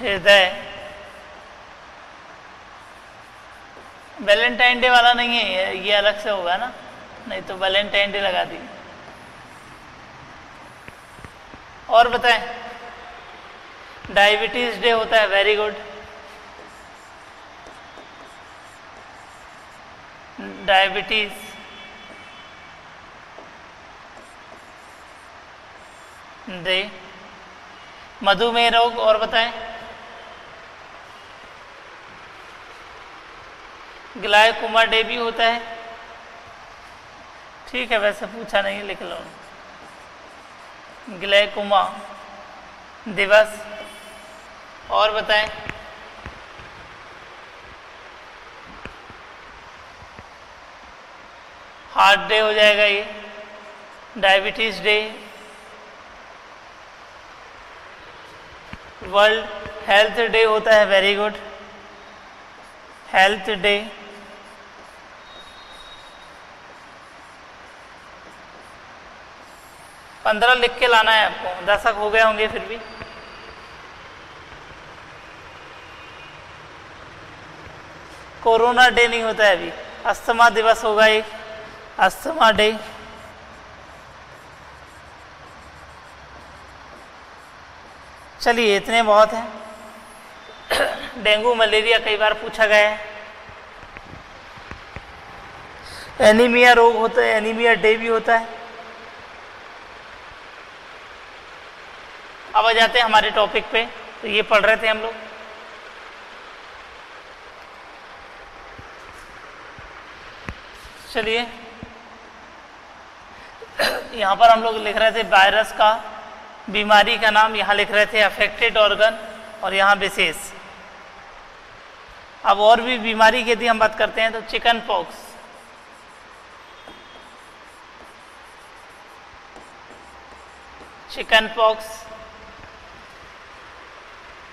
हृदय। वैलेंटाइन डे वाला नहीं है, ये अलग से होगा ना? नहीं तो वैलेंटाइन डे लगा दी। और बताएँ। डायबिटीज़ डे होता है वेरी गुड डायबिटीज़ डे मधुमेह रोग और बताएँ। ग्लायकोमा डे भी होता है। ठीक है, वैसे पूछा नहीं, लिख लो। ग्लायकोमा दिवस, और बताएँ। हार्ट डे हो जाएगा ये, diabetes day. World health day होता है, वेरी गुड। Health day. पंद्रह लिख के लाना है आपको दशक हो गए होंगे फिर भी। कोरोना डे नहीं होता है अभी, अस्थमा दिवस होगा एक। Asthma day. चलिए, इतने बहुत हैं। डेंगू, मलेरिया कई बार पूछा गया है। एनीमिया रोग होता है, एनीमिया डे भी होता है। अब आ जाते हैं हमारे टॉपिक पे। तो ये पढ़ रहे थे हम लोग। चलिए। यहाँ पर हम लोग लिख रहे थे वायरस का, बीमारी का नाम यहाँ लिख रहे थे अफेक्टेड ऑर्गन और यहाँ विशेष अब और भी बीमारी की यदि हम बात करते हैं तो chicken pox chicken pox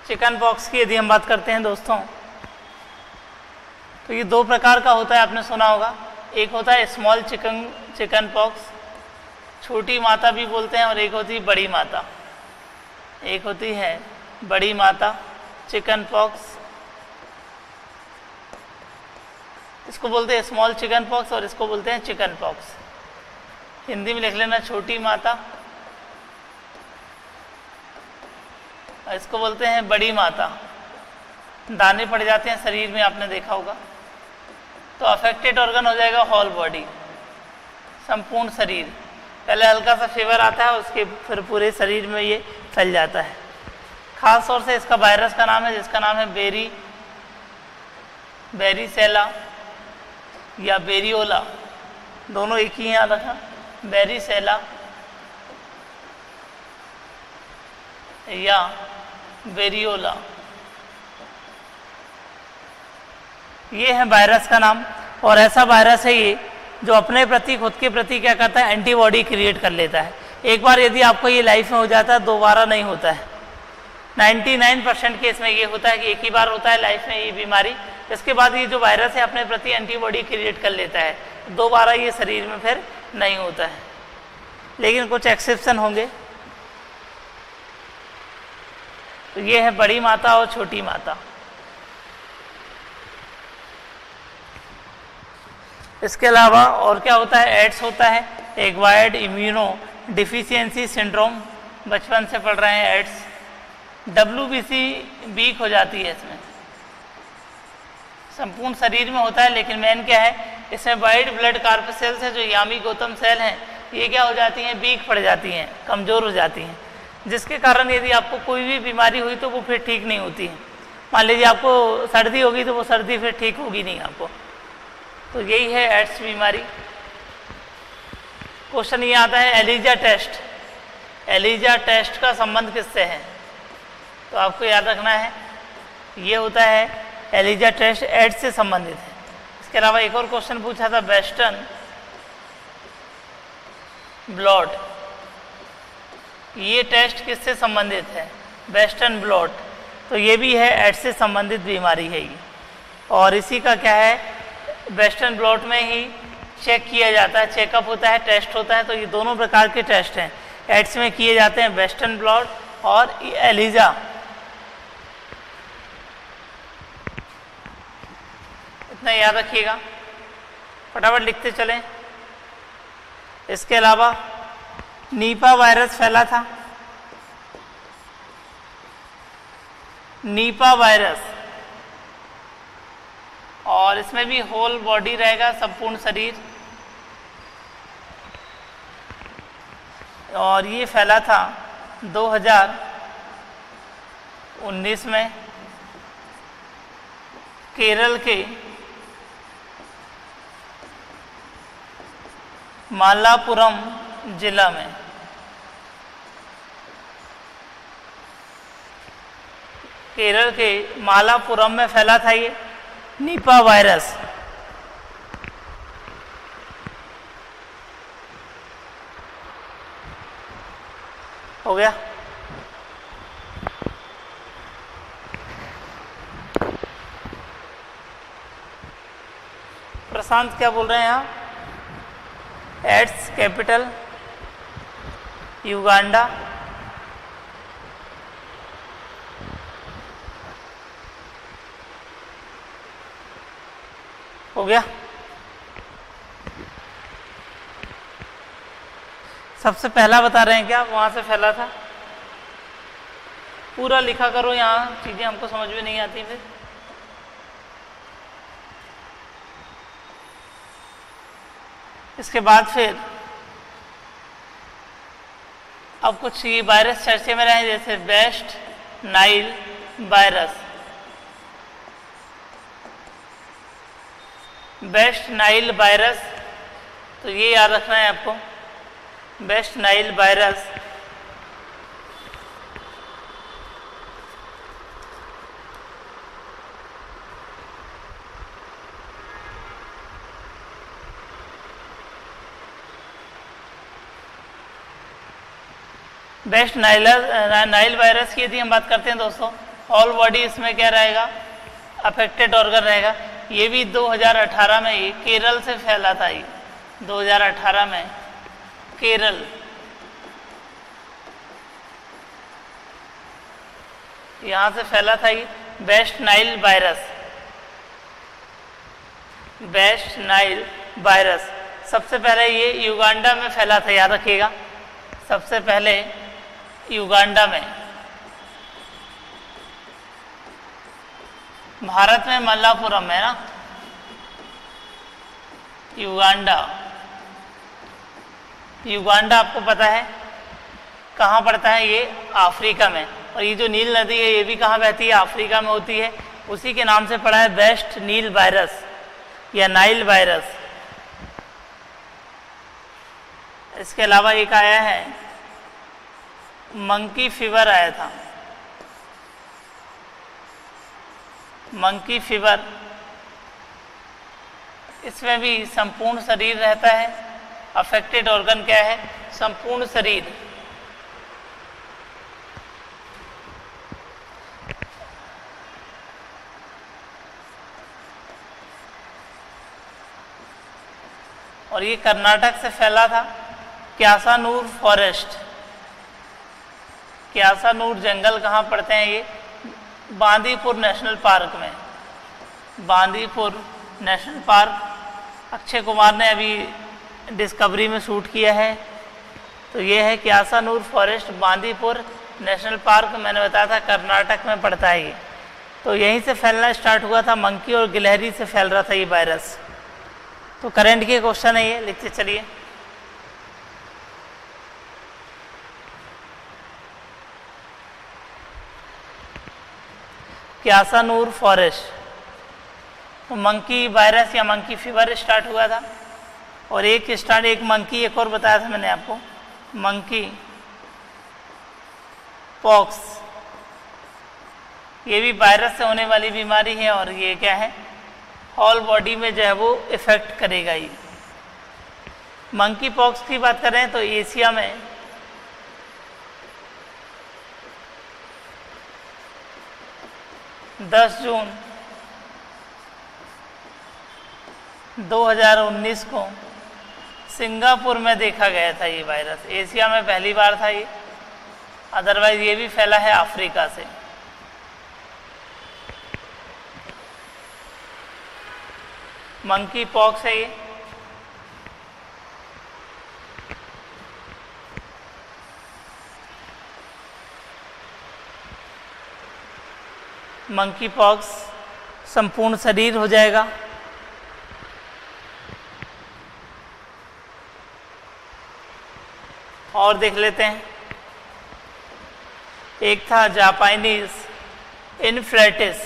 chicken pox की यदि हम बात करते हैं दोस्तों तो ये दो प्रकार का होता है, आपने सुना होगा। एक होता है स्मॉल चिकन चिकन पॉक्स छोटी माता भी बोलते हैं और एक होती है बड़ी माता। एक होती है बड़ी माता चिकन पॉक्स इसको बोलते हैं स्मॉल चिकन पॉक्स और इसको बोलते हैं चिकन पॉक्स हिंदी में लिख लेना छोटी माता। और इसको बोलते हैं बड़ी माता। दाने पड़ जाते हैं, शरीर में आपने देखा होगा। तो अफेक्टेड ऑर्गन हो जाएगा होल बॉडी संपूर्ण शरीर। पहले हल्का सा फीवर आता है, उसके फिर पूरे शरीर में ये फैल जाता है। खास तौर से इसका वायरस का नाम है, जिसका नाम है बेरी बेरी सेला या बेरियोला दोनों एक ही याद रखा बेरी सेला या बेरियोला ये है वायरस का नाम, और ऐसा वायरस है ये जो अपने प्रति, खुद के प्रति क्या करता है एंटीबॉडी क्रिएट कर लेता है। एक बार यदि आपको ये लाइफ में हो जाता है, दोबारा नहीं होता है। 99 परसेंट केस में ये होता है कि एक ही बार होता है लाइफ में ये बीमारी। इसके बाद ये जो वायरस है, अपने प्रति एंटीबॉडी क्रिएट कर लेता है। दोबारा ये शरीर में फिर नहीं होता है। लेकिन कुछ एक्सेप्शन होंगे। तो ये है बड़ी माता और छोटी माता। इसके अलावा और क्या होता है? एड्स होता है। एक वायर्ड इम्यूनो डिफिशियंसी सिंड्रोम बचपन से पढ़ रहे हैं AIDS W B C weak हो जाती है इसमें। संपूर्ण शरीर में होता है, लेकिन मेन क्या है? इसमें वाइट ब्लड कार्प सेल्स हैं, जो यामी गौतम सेल हैं, ये क्या हो जाती हैं? वीक पड़ जाती हैं, कमज़ोर हो जाती हैं। जिसके कारण यदि आपको कोई भी बीमारी हुई तो वो फिर ठीक नहीं होती है। मान लीजिए आपको सर्दी होगी तो वो सर्दी फिर ठीक होगी नहीं आपको। तो यही है एड्स बीमारी। क्वेश्चन ये आता है, एलिजा टेस्ट। एलिजा टेस्ट का संबंध किससे है? तो आपको याद रखना है, ये होता है एलिजा टेस्ट एड्स से संबंधित है। इसके अलावा एक और क्वेश्चन पूछा था वेस्टर्न ब्लॉड ये टेस्ट किससे संबंधित है? Western blot. तो ये भी है, एड्स से संबंधित बीमारी है ये। और इसी का क्या है? वेस्टर्न ब्लॉट में ही चेक किया जाता है चेकअप होता है टेस्ट होता है तो ये दोनों प्रकार के टेस्ट हैं। एड्स में किए जाते हैं वेस्टर्न ब्लॉट और एलिजा। इतना याद रखिएगा। फटाफट लिखते चलें। इसके अलावा नीपा वायरस फैला था। नीपा वायरस। और इसमें भी होल बॉडी रहेगा, संपूर्ण शरीर। और ये फैला था 2019 में केरल के मालापुरम जिला में। केरल के मालापुरम में फैला था ये। निपा वायरस हो गया प्रशांत क्या बोल रहे हैं यहाँ? एड्स कैपिटल युगांडा हो गया। सबसे पहला बता रहे हैं क्या? वहाँ से फैला था। पूरा लिखा करो यहाँ, चीज़ें हमको समझ में नहीं आती फिर। इसके बाद फिर, अब कुछ वायरस चर्चे में रहे, जैसे west Nile virus west Nile virus तो ये याद रखना है आपको। बेस्ट नाइल वायरस बेस्ट नाइलर नाइल वायरस की यदि हम बात करते हैं दोस्तों, ऑल बॉडी इसमें क्या रहेगा? अफेक्टेड ऑर्गन रहेगा। ये भी 2018 में ही केरल से फैला था ये। 2018 में केरल। यहाँ से फैला था ये west Nile virus. West Nile virus. सबसे पहले ये युगांडा में फैला था, याद रखिएगा। सबसे पहले युगांडा में। भारत में मल्लापुरम है ना? युगांडा। युगांडा आपको पता है? कहाँ पड़ता है ये? अफ्रीका में। और ये जो नील नदी है, ये भी कहाँ बहती है? अफ्रीका में होती है। उसी के नाम से पड़ा है वेस्ट नील वायरस, या नाइल वायरस। इसके अलावा एक आया है, मंकी फीवर आया था। Monkey fever. इसमें भी संपूर्ण शरीर रहता है। अफेक्टेड ऑर्गन क्या है? संपूर्ण शरीर। और ये कर्नाटक से फैला था। क्यासानूर फॉरेस्ट। क्यासानूर जंगल कहाँ पड़ते हैं ये? बांदीपुर नेशनल पार्क में। बांदीपुर नेशनल पार्क, अक्षय कुमार ने अभी डिस्कवरी में शूट किया है। तो ये है Kyasanur forest, Bandipur national park, मैंने बताया था कर्नाटक में पड़ता है ये। तो यहीं से फैलना स्टार्ट हुआ था, मंकी और गिलहरी से फैल रहा था ये वायरस तो करंट के क्वेश्चन है ये, लिखते चलिए। क्यासानूर फॉरेस्ट। तो मंकी वायरस या मंकी फीवर स्टार्ट हुआ था। और एक स्टार्ट, एक मंकी, एक और बताया था मैंने आपको। Monkey, pox. ये भी वायरस से होने वाली बीमारी है और ये क्या है? ऑल बॉडी में जो है वो इफ़ेक्ट करेगा ये। मंकी पॉक्स की बात करें तो एशिया में दस जून 2019 को सिंगापुर में देखा गया था ये वायरस। एशिया में पहली बार था ये। अदरवाइज़ ये भी फैला है अफ्रीका से। मंकी पॉक्स है ये। मंकी पॉक्स संपूर्ण शरीर हो जाएगा। और देख लेते हैं। एक था जापानीज इनफ्लेटिस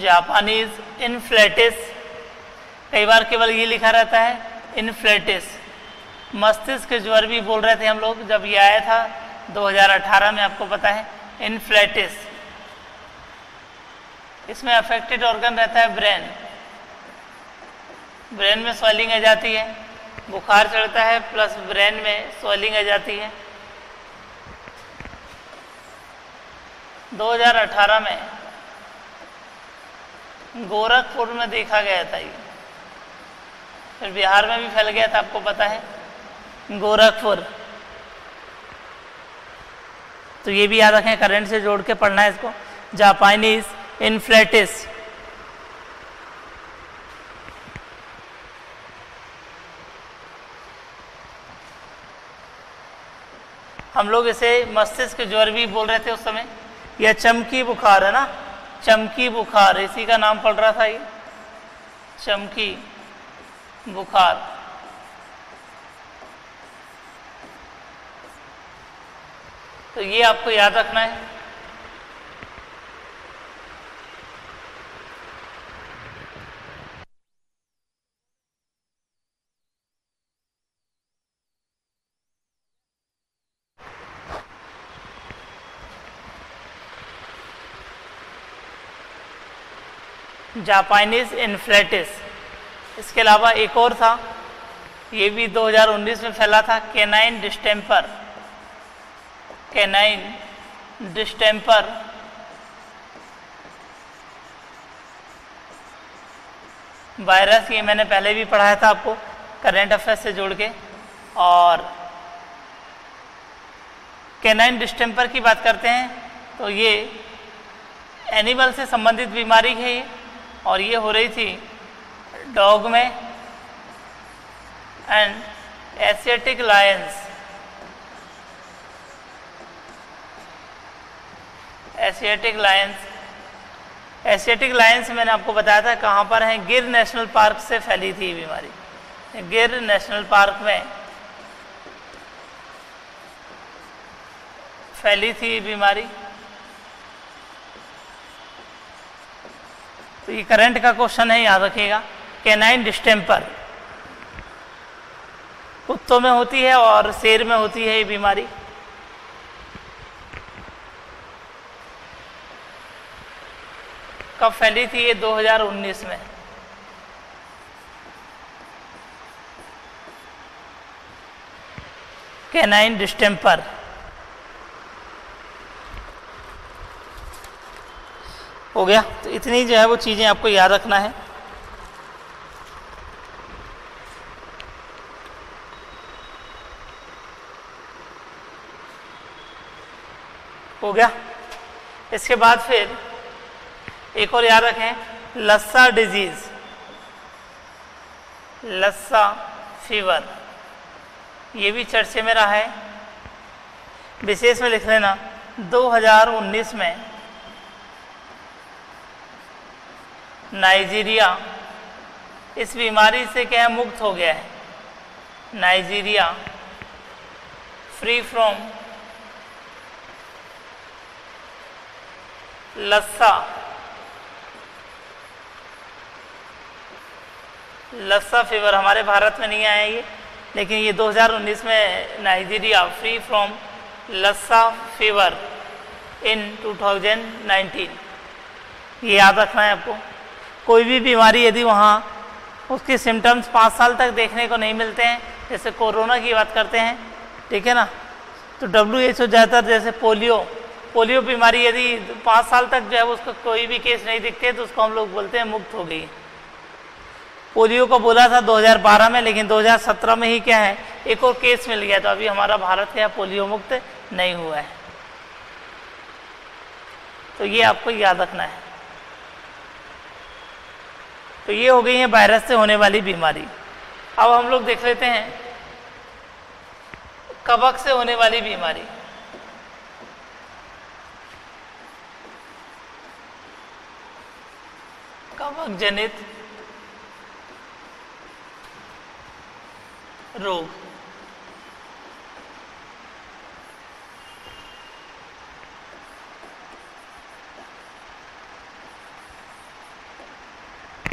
जापानीज इनफ्लेटिस, कई बार केवल ये लिखा रहता है, इनफ्लेटिस। मस्तिष्क ज्वर भी बोल रहे थे हम लोग, जब ये आया था 2018 में आपको पता है, इनफ्लेटिस। इसमें अफेक्टेड ऑर्गन रहता है ब्रेन। ब्रेन में स्वेलिंग आ जाती है, बुखार चढ़ता है प्लस ब्रेन में स्वेलिंग आ जाती है। 2018 में गोरखपुर में देखा गया था ये। फिर बिहार में भी फैल गया था, आपको पता है? गोरखपुर। तो ये भी याद रखें करंट से जोड़ के पढ़ना है इसको। जापानीज इन्फ्लेटिस हम लोग इसे मस्तिष्क ज्वर भी बोल रहे थे उस समय। यह चमकी बुखार है ना? चमकी बुखार, इसी का नाम पड़ रहा था ये। चमकी बुखार। तो ये आपको याद रखना है। जापानीज इन्फ्लेटिस इसके अलावा एक और था, ये भी 2019 में फैला था, canine distemper. Canine distemper. Virus ये मैंने पहले भी पढ़ाया था आपको, करेंट अफेयर्स से जोड़ के। और केनाइन डिस्टेम्पर की बात करते हैं तो ये एनिमल से संबंधित बीमारी है ये। और ये हो रही थी डॉग में and Asiatic lions. Asiatic lions. Asiatic lions मैंने आपको बताया था कहाँ पर है। गिर नेशनल पार्क से फैली थी बीमारी। गिर नेशनल पार्क में फैली थी बीमारी। तो ये करंट का क्वेश्चन है, याद रखिएगा, कैनाइन डिस्टेम्पर। कुत्तों में होती है और शेर में होती है ये बीमारी। कब फैली थी ये? 2019 में। Canine distemper. हो गया। तो इतनी जो है वो चीज़ें आपको याद रखना है। हो गया। इसके बाद फिर एक और याद रखें, लस्सा डिज़ीज़ लस्सा फीवर ये भी चर्चे में रहा है। विशेष में लिख लेना 2019 में नाइजीरिया। इस बीमारी से क्या है मुक्त हो गया है? Nigeria. Free from Lassa. Lassa fever हमारे भारत में नहीं आया ये, लेकिन ये 2019 में Nigeria free from Lassa fever in 2019 ये याद रखना है आपको। कोई भी बीमारी यदि वहाँ उसके सिम्टम्स पाँच साल तक देखने को नहीं मिलते हैं, जैसे कोरोना की बात करते हैं, ठीक है ना? तो डब्ल्यू एच ओ ज़्यादातर जैसे पोलियो पोलियो बीमारी यदि पाँच साल तक जो है उसका कोई भी केस नहीं दिखते तो उसको हम लोग बोलते हैं मुक्त हो गई। पोलियो को बोला था 2012 में, लेकिन 2017 में ही क्या है, एक और केस मिल गया तो अभी हमारा भारत क्या पोलियो मुक्त नहीं हुआ है। तो ये आपको याद रखना है। तो ये हो गई है वायरस से होने वाली बीमारी। अब हम लोग देख लेते हैं कबक से होने वाली बीमारी। कवक जनित रोग।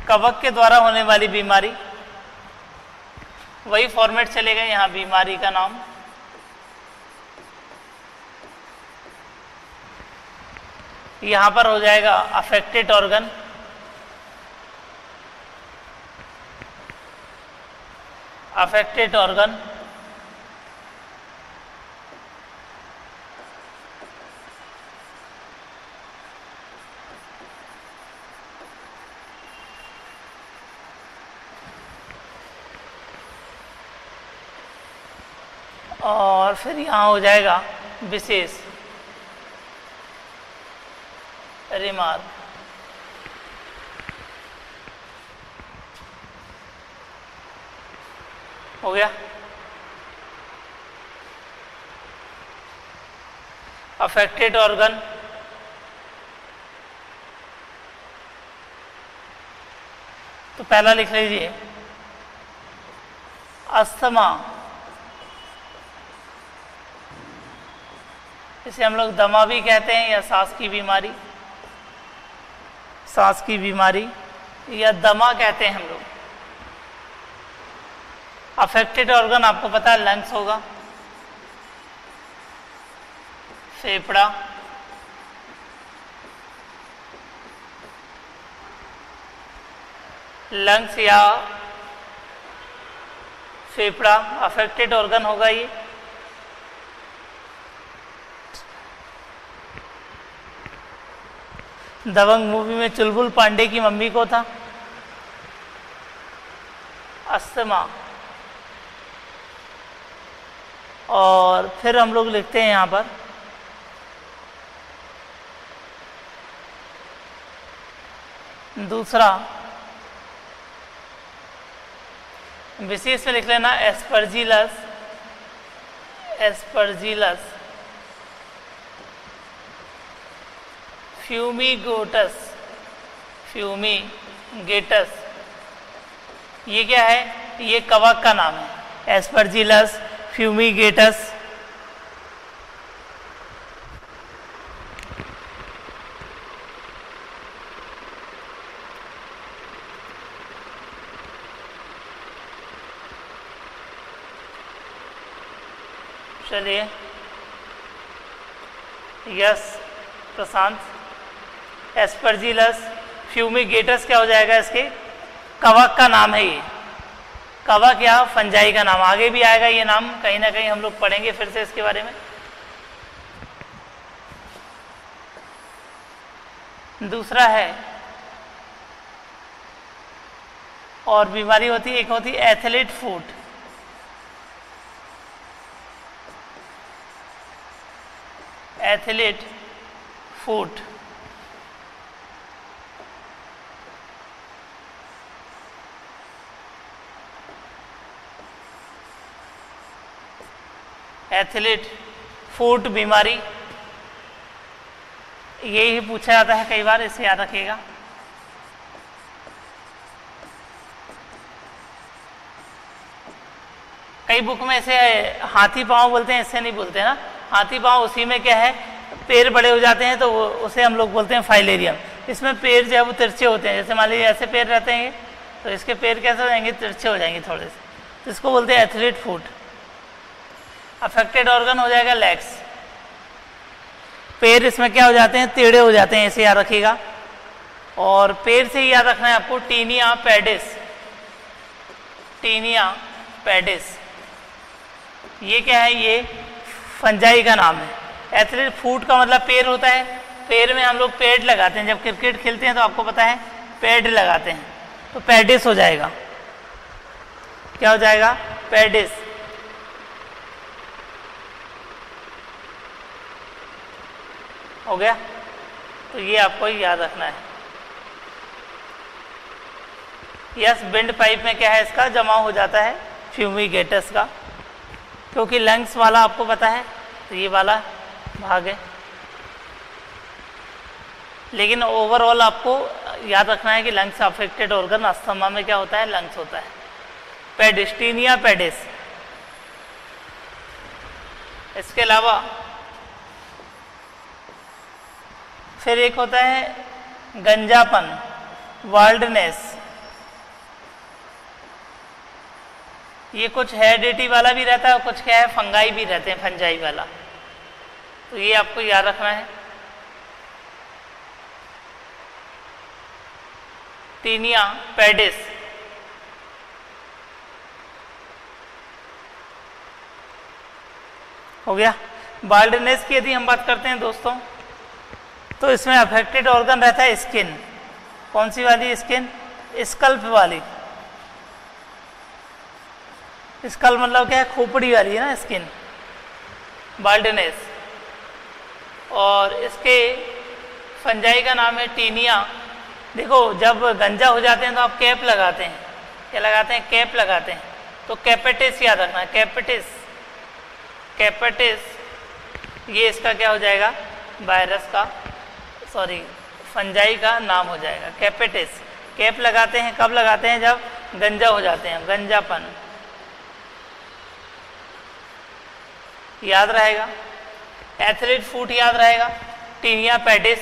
कवक के द्वारा होने वाली बीमारी। वही फॉर्मेट चलेगा यहाँ बीमारी का नाम। यहाँ पर हो जाएगा अफेक्टेड ऑर्गन अफेक्टेड organ और फिर यहाँ हो जाएगा विशेष। रिमार हो गया। अफेक्टेड ऑर्गन तो पहला लिख लीजिए। अस्थमा। इसे हम लोग दमा भी कहते हैं या सांस की बीमारी, सांस की बीमारी, या दमा कहते हैं हम लोग। अफेक्टेड ऑर्गन आपको पता है लंग्स होगा, फेफड़ा लंग्स या फेफड़ा अफेक्टेड ऑर्गन होगा ये। दबंग मूवी में चुलबुल पांडे की मम्मी को था। अस्थमा। और फिर हम लोग लिखते हैं यहाँ पर। दूसरा। विशेष में लिख लेना, एस्परजीलस एस्परजीलस। फ्यूमीगोटस, फ्यूमीगेटस। ये क्या है? ये कवक का नाम है। Aspergillus, fumigatus. चलिए। यस, प्रशांत। एस्परजिलस फ्यूमिगेटस क्या हो जाएगा इसके? कवक का नाम है ये। कवक या फंजाई का नाम। आगे भी आएगा ये नाम, कहीं ना कहीं हम लोग पढ़ेंगे फिर से इसके बारे में। दूसरा है, और बीमारी होती है एक होती है athlete foot athlete foot athlete foot बीमारी, यही पूछा जाता है, कई बार इसे याद रखिएगा। कई बुक में इसे हाथी पाँव बोलते हैं, इससे नहीं बोलते ना। हाथी पाँव उसी में क्या है, पैर बड़े हो जाते हैं तो उसे हम लोग बोलते हैं फाइलेरियम इसमें पैर जो है, वो तिरछे होते हैं। जैसे मान लीजिए, ऐसे पैर रहते हैं तो इसके पैर कैसे हो जाएँगे, तिरछे हो जाएँगे थोड़े से। तो इसको बोलते हैं एथलीट फूट अफेक्टेड ऑर्गन हो जाएगा लेग्स पैर इसमें क्या हो जाते हैं? टेढ़े हो जाते हैं, इसे याद रखिएगा. और पैर से याद रखना है आपको, टीनिया पेडिस. Tinea pedis. ये क्या है? ये फंजाई का नाम है. एथलीट फूट का मतलब पैर होता है. पैर में हम लोग पैड लगाते हैं. जब क्रिकेट खेलते हैं तो आपको पता है, पैड लगाते हैं. तो पेडिस हो जाएगा. क्या हो जाएगा? पेडिस. हो गया? तो ये आपको याद रखना है। यस, बिंड पाइप में क्या है इसका? जमा हो जाता है फ्यूमिगेटस का। क्योंकि लंग्स वाला आपको पता है तो ये वाला भाग है। लेकिन ओवरऑल आपको याद रखना है कि लंग्स अफेक्टेड ऑर्गन अस्थमा में क्या होता है? लंग्स होता है। पेडिस्टीनिया पेडिस। इसके अलावा फिर एक होता है गंजापन वाल्डनेस ये कुछ हेडिटी वाला भी रहता है और कुछ क्या है, फंगाई भी रहते हैं, फंजाई वाला। तो ये आपको याद रखना है। Tinea, pedis. हो गया। बाल्डनेस की यदि हम बात करते हैं दोस्तों तो इसमें अफेक्टेड ऑर्गन रहता है स्किन कौन सी वाली स्किन स्कल्प वाली. स्कल मतलब क्या है? खोपड़ी वाली है ना स्किन बाल्डनेस और इसके फंजाई का नाम है टीनिया. देखो, जब गंजा हो जाते हैं तो आप कैप लगाते हैं. क्या लगाते हैं? कैप लगाते हैं. तो कैपेटिस याद रखना कैपेटिस कैपेटिस ये इसका क्या हो जाएगा? वायरस का. सॉरी, फंजाई का नाम हो जाएगा, कैपेटिस। कैप लगाते हैं, कब लगाते हैं? जब गंजा हो जाते हैं, गंजापन। याद रहेगा? एथलीट फूट याद रहेगा? Tinea pedis.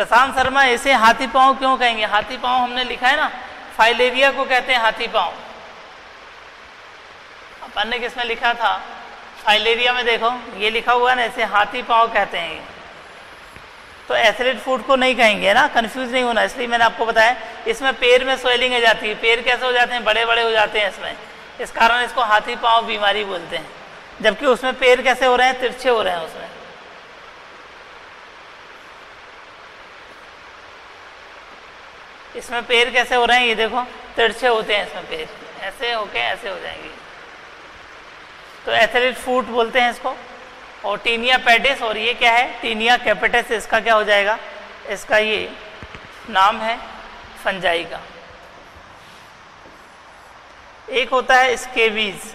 प्रशांत शर्मा, ऐसे हाथी पाँव क्यों कहेंगे? हाथी पाँव हमने लिखा है ना फाइलेरिया को कहते हैं हाथी पाँव। अपन ने किसमें लिखा था? फाइलेरिया में देखो, ये लिखा हुआ ना, ऐसे हाथी पाँव कहते हैं तो एथलीट फ़ूड को नहीं कहेंगे ना? कंफ्यूज नहीं होना, इसलिए मैंने आपको बताया, इसमें पेड़ में स्वेलिंग आ जाती है। पेड़ कैसे हो जाते हैं? बड़े बड़े हो जाते हैं इसमें। इस कारण इसको हाथी पाँव बीमारी बोलते हैं। जबकि उसमें पेड़ कैसे हो रहे हैं? तिरछे हो रहे हैं उसमें। इसमें पैर कैसे हो रहे हैं? ये देखो तिरछे होते हैं इसमें पैर। ऐसे होके ऐसे हो जाएँगे। तो एथलीट फूट बोलते हैं इसको। और टीनिया पेडिस और ये क्या है? टीनिया कैपिटस इसका क्या हो जाएगा? इसका ये नाम है फंजाई का। एक होता है स्केबीज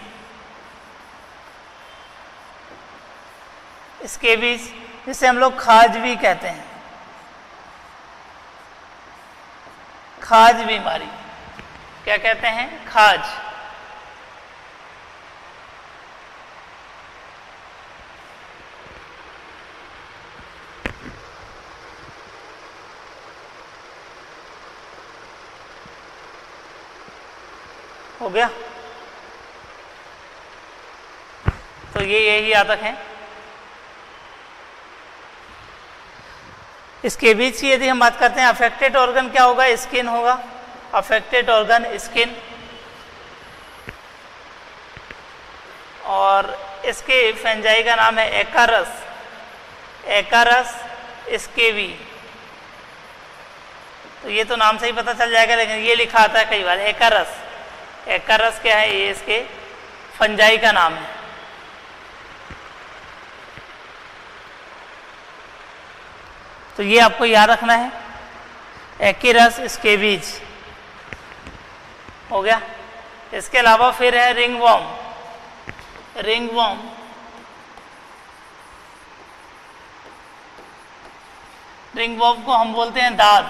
स्केबीज जिसे हम लोग खाज भी कहते हैं। खाज बीमारी। क्या कहते हैं? खाज। हो गया। तो ये यही यादक है। इसके बीच की यदि हम बात करते हैं अफेक्टेड ऑर्गन क्या होगा? स्किन होगा। अफेक्टेड ऑर्गन स्किन और इसके फेंजाई का नाम है एकारस। एकारस स्केवी। तो ये तो नाम से ही पता चल जाएगा, लेकिन ये लिखा आता है कई बार, एकारस। एकारस क्या है? ये इसके फंजाई का नाम है। तो ये आपको याद रखना है। एकीरस स्केबीज हो गया? इसके अलावा फिर है ringworm ringworm ringworm को हम बोलते हैं दाद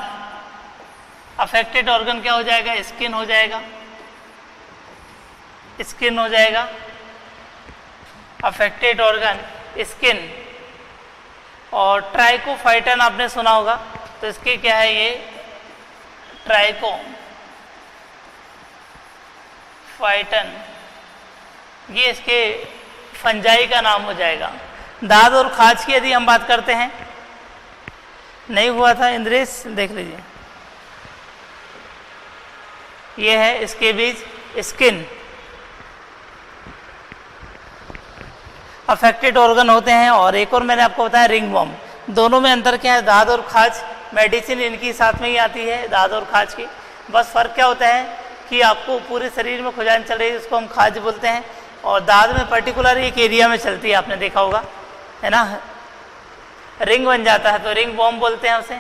अफेक्टेड ऑर्गन क्या हो जाएगा? स्किन हो जाएगा। स्किन हो जाएगा। Affected organ, skin. और ट्राइकोफाइटन आपने सुना होगा तो इसके क्या है ये? ट्राइको फाइटन, ये इसके फंजाई का नाम हो जाएगा। दाद और खाज की यदि हम बात करते हैं, नहीं हुआ था इंद्रेश, देख लीजिए। ये है इसके बीच स्किन। अफेक्टेड ऑर्गन होते हैं और एक और मैंने आपको बताया रिंग वॉम दोनों में अंतर क्या है? दाद और खाज। मेडिसिन इनकी साथ में ही आती है, दाद और खाज की। बस फ़र्क क्या होता है कि आपको पूरे शरीर में खुजान चल रही है उसको हम खाज बोलते हैं, और दाद में पर्टिकुलर एक एरिया में चलती है, आपने देखा होगा। है ना? रिंग बन जाता है तो रिंग बॉम्ब बोलते हैं उसे।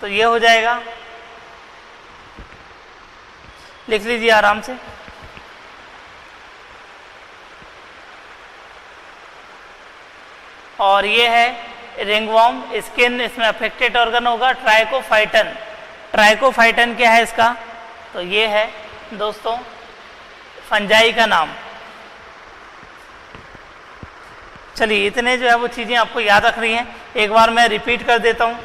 तो ये हो जाएगा। लिख लीजिए आराम से। और ये है रिंगवॉर्म स्किन इसमें अफेक्टेड ऑर्गन होगा ट्राइकोफाइटन ट्राइकोफाइटन क्या है इसका? तो ये है, दोस्तों फंजाई का नाम। चलिए, इतने जो है वो चीज़ें आपको याद रख रही हैं। एक बार मैं रिपीट कर देता हूँ।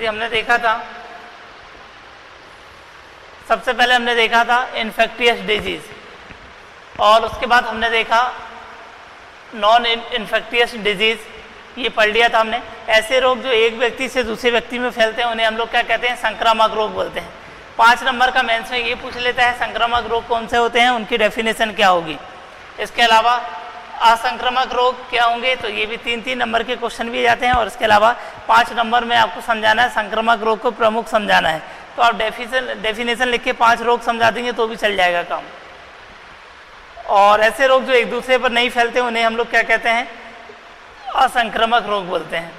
यदि हमने देखा था। सबसे पहले हमने देखा था इन्फेक्टियस डिज़ीज़ और उसके बाद हमने देखा नॉन इन्फेक्टियस डिज़ीज़ ये पढ़ लिया था हमने। ऐसे रोग जो एक व्यक्ति से दूसरे व्यक्ति में फैलते हैं, उन्हें हम लोग क्या कहते हैं? संक्रामक रोग बोलते हैं। पाँच नंबर का मेंस में ये पूछ लेता है, संक्रामक रोग कौन से होते हैं? उनकी डेफिनेशन क्या होगी? इसके अलावा असंक्रामक रोग क्या होंगे तो ये भी तीन तीन नंबर के क्वेश्चन भी जाते हैं और इसके अलावा पाँच नंबर में आपको समझाना है, संक्रामक रोग को प्रमुख समझाना है। तो आप डेफिनेशन डेफिनेशन लिख के पाँच रोग समझा देंगे तो भी चल जाएगा काम। और ऐसे रोग जो एक दूसरे पर नहीं फैलते, उन्हें हम लोग क्या कहते हैं? असंक्रामक रोग बोलते हैं।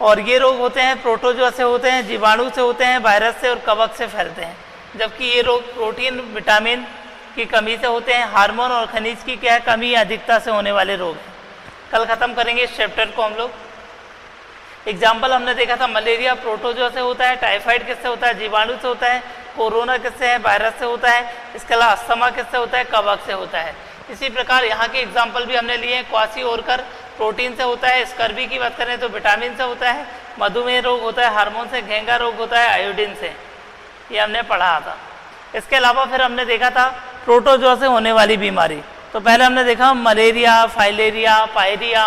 और ये रोग होते हैं प्रोटोजोआ से होते हैं, जीवाणु से होते हैं वायरस से और कवक से फैलते हैं। जबकि ये रोग प्रोटीन विटामिन की कमी से होते हैं, हार्मोन और खनिज की क्या है कमी, अधिकता से होने वाले रोग कल ख़त्म करेंगे इस चैप्टर को हम लोग। एग्ज़ाम्पल हमने देखा था मलेरिया प्रोटोजो से होता है टाइफाइड किससे होता है, जीवाणु से होता है कोरोना किससे है वायरस से होता है, इसके अलावा अस्थमा किससे होता है, कवक से होता है। इसी प्रकार यहाँ के एग्ज़ाम्पल भी हमने लिए हैं क्वासी ओरकर प्रोटीन से होता है स्कर्बी की बात करें तो विटामिन से होता है, मधुमेह रोग होता है हार्मोन से घेंगा रोग होता है आयोडीन से। ये हमने पढ़ा था। इसके अलावा फिर हमने देखा था प्रोटोजोआ से होने वाली बीमारी। तो पहले हमने देखा मलेरिया, फाइलेरिया, पायरिया,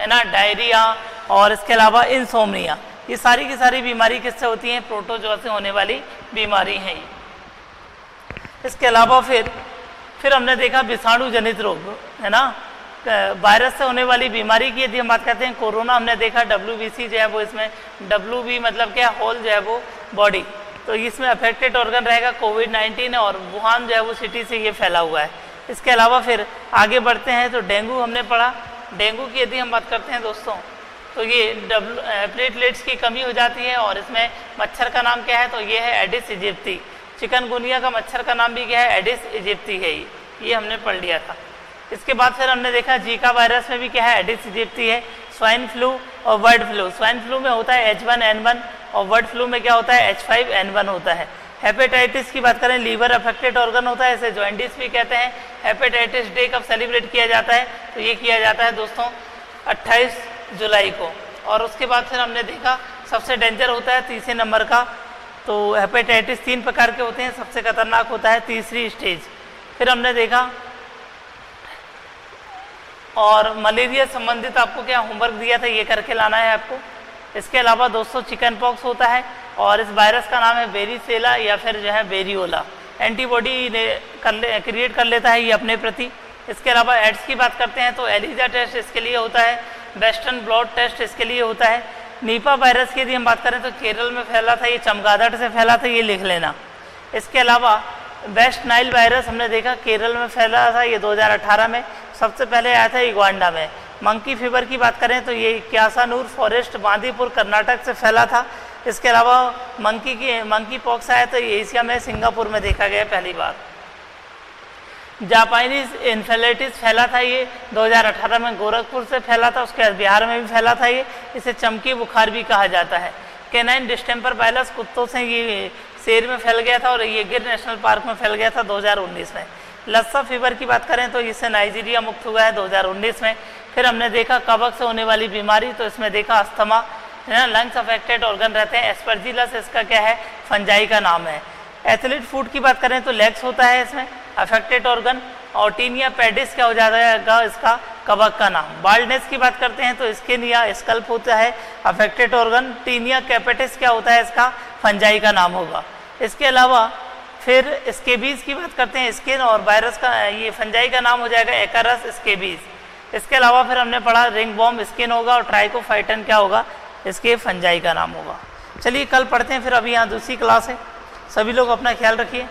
है ना, डायरिया और इसके अलावा इंसोमनिया ये सारी की सारी बीमारी किससे होती हैं? प्रोटोजोआ से होने वाली बीमारी हैं। इसके अलावा फिर फिर हमने देखा विषाणु जनित रोग, है ना? वायरस से होने वाली बीमारी की यदि हम बात करते हैं कोरोना हमने देखा डब्ल्यूबीसी जो है वो इसमें डब्ल्यू बी मतलब क्या? होल जो है वो बॉडी तो इसमें अफेक्टेड ऑर्गन रहेगा कोविड 19 और वुहान जो है वो सिटी से ये फैला हुआ है। इसके अलावा फिर आगे बढ़ते हैं तो डेंगू हमने पढ़ा। डेंगू की यदि हम बात करते हैं दोस्तों तो ये डब्लू प्लेटलेट्स की कमी हो जाती है और इसमें मच्छर का नाम क्या है? तो ये है एडिस इजिप्टी चिकनगुनिया का मच्छर का नाम भी क्या है? एडिस इजिप्टी है ये। ये हमने पढ़ लिया था। इसके बाद फिर हमने देखा जीका वायरस में भी क्या है? एडिस इजिप्टी है। स्वाइन फ्लू और बर्ड फ्लू स्वाइन फ्लू में होता है एच वन एन वन और बर्ड फ्लू में क्या होता है? एच फाइव एन वन होता है। हेपेटाइटिस की बात करें लीवर अफेक्टेड ऑर्गन होता है, इसे ज्वाइंटिस भी कहते हैं। हेपेटाइटिस डे कब सेलिब्रेट किया जाता है? तो ये किया जाता है दोस्तों 28 जुलाई को। और उसके बाद फिर हमने देखा, सबसे डेंजर होता है तीसरे नंबर का। तो हेपेटाइटिस तीन प्रकार के होते हैं, सबसे खतरनाक होता है तीसरी स्टेज फिर हमने देखा, और मलेरिया संबंधित आपको क्या होमवर्क दिया था, ये करके लाना है आपको। इसके अलावा दोस्तों चिकन पॉक्स होता है और इस वायरस का नाम है बेरीसेला या फिर जो है बेरियोला एंटीबॉडी कर ले, क्रिएट कर लेता है ये अपने प्रति। इसके अलावा एड्स की बात करते हैं तो एलिजा टेस्ट इसके लिए होता है, वेस्टर्न ब्लॉड टेस्ट इसके लिए होता है। नीपा वायरस की यदि हम बात करें तो केरल में फैला था ये, चमगादड़ से फैला था ये लिख लेना। इसके अलावा वेस्ट नाइल वायरस हमने देखा, केरल में फैला था ये 2018 में। सबसे पहले आया था इग्वांडा में। मंकी फीवर की बात करें तो ये क्यासानूर फॉरेस्ट, बांदीपुर, कर्नाटक से फैला था। इसके अलावा मंकी की, मंकी पॉक्स आया तो एशिया में, सिंगापुर में देखा गया पहली बार। जापानीज इन्फेलेटिस फैला था ये 2018 में गोरखपुर से फैला था, उसके बाद बिहार में भी फैला था ये, इसे चमकी बुखार भी कहा जाता है। केनाइन डिस्टेम्पर वायरस कुत्तों से ये शेर में फैल गया था और ये गिर नेशनल पार्क में फैल गया था 2019 में। लस्सा फीवर की बात करें तो इससे नाइजीरिया मुक्त हुआ है 2019 में। फिर हमने देखा कबक से होने वाली बीमारी तो इसमें देखा अस्थमा, है ना? लंग्स अफेक्टेड ऑर्गन रहते हैं। एस्परजिलस इसका क्या है? फंजाई का नाम है। एथलीट फ़ूड की बात करें तो लेग्स होता है इसमें। अफेक्टेड ऑर्गन और टीनिया पेडिस क्या हो जाएगा इसका? कबक का नाम। बाल्डनेस की बात करते हैं तो स्किन या स्कल्प होता है। अफेक्टेड ऑर्गन टीनिया कैपेटिस क्या होता है इसका? फंजाई का नाम होगा। इसके अलावा फिर स्केबीज की बात करते हैं। स्किन और वायरस का, ये फंजाई का नाम हो जाएगा एकारस स्केबीज इसके अलावा फिर हमने पढ़ा रिंग बॉम स्किन होगा और ट्राइकोफाइटन क्या होगा? इसके फंजाई का नाम होगा। चलिए कल पढ़ते हैं, फिर अभी यहाँ दूसरी क्लास है। सभी लोग अपना ख्याल रखिए।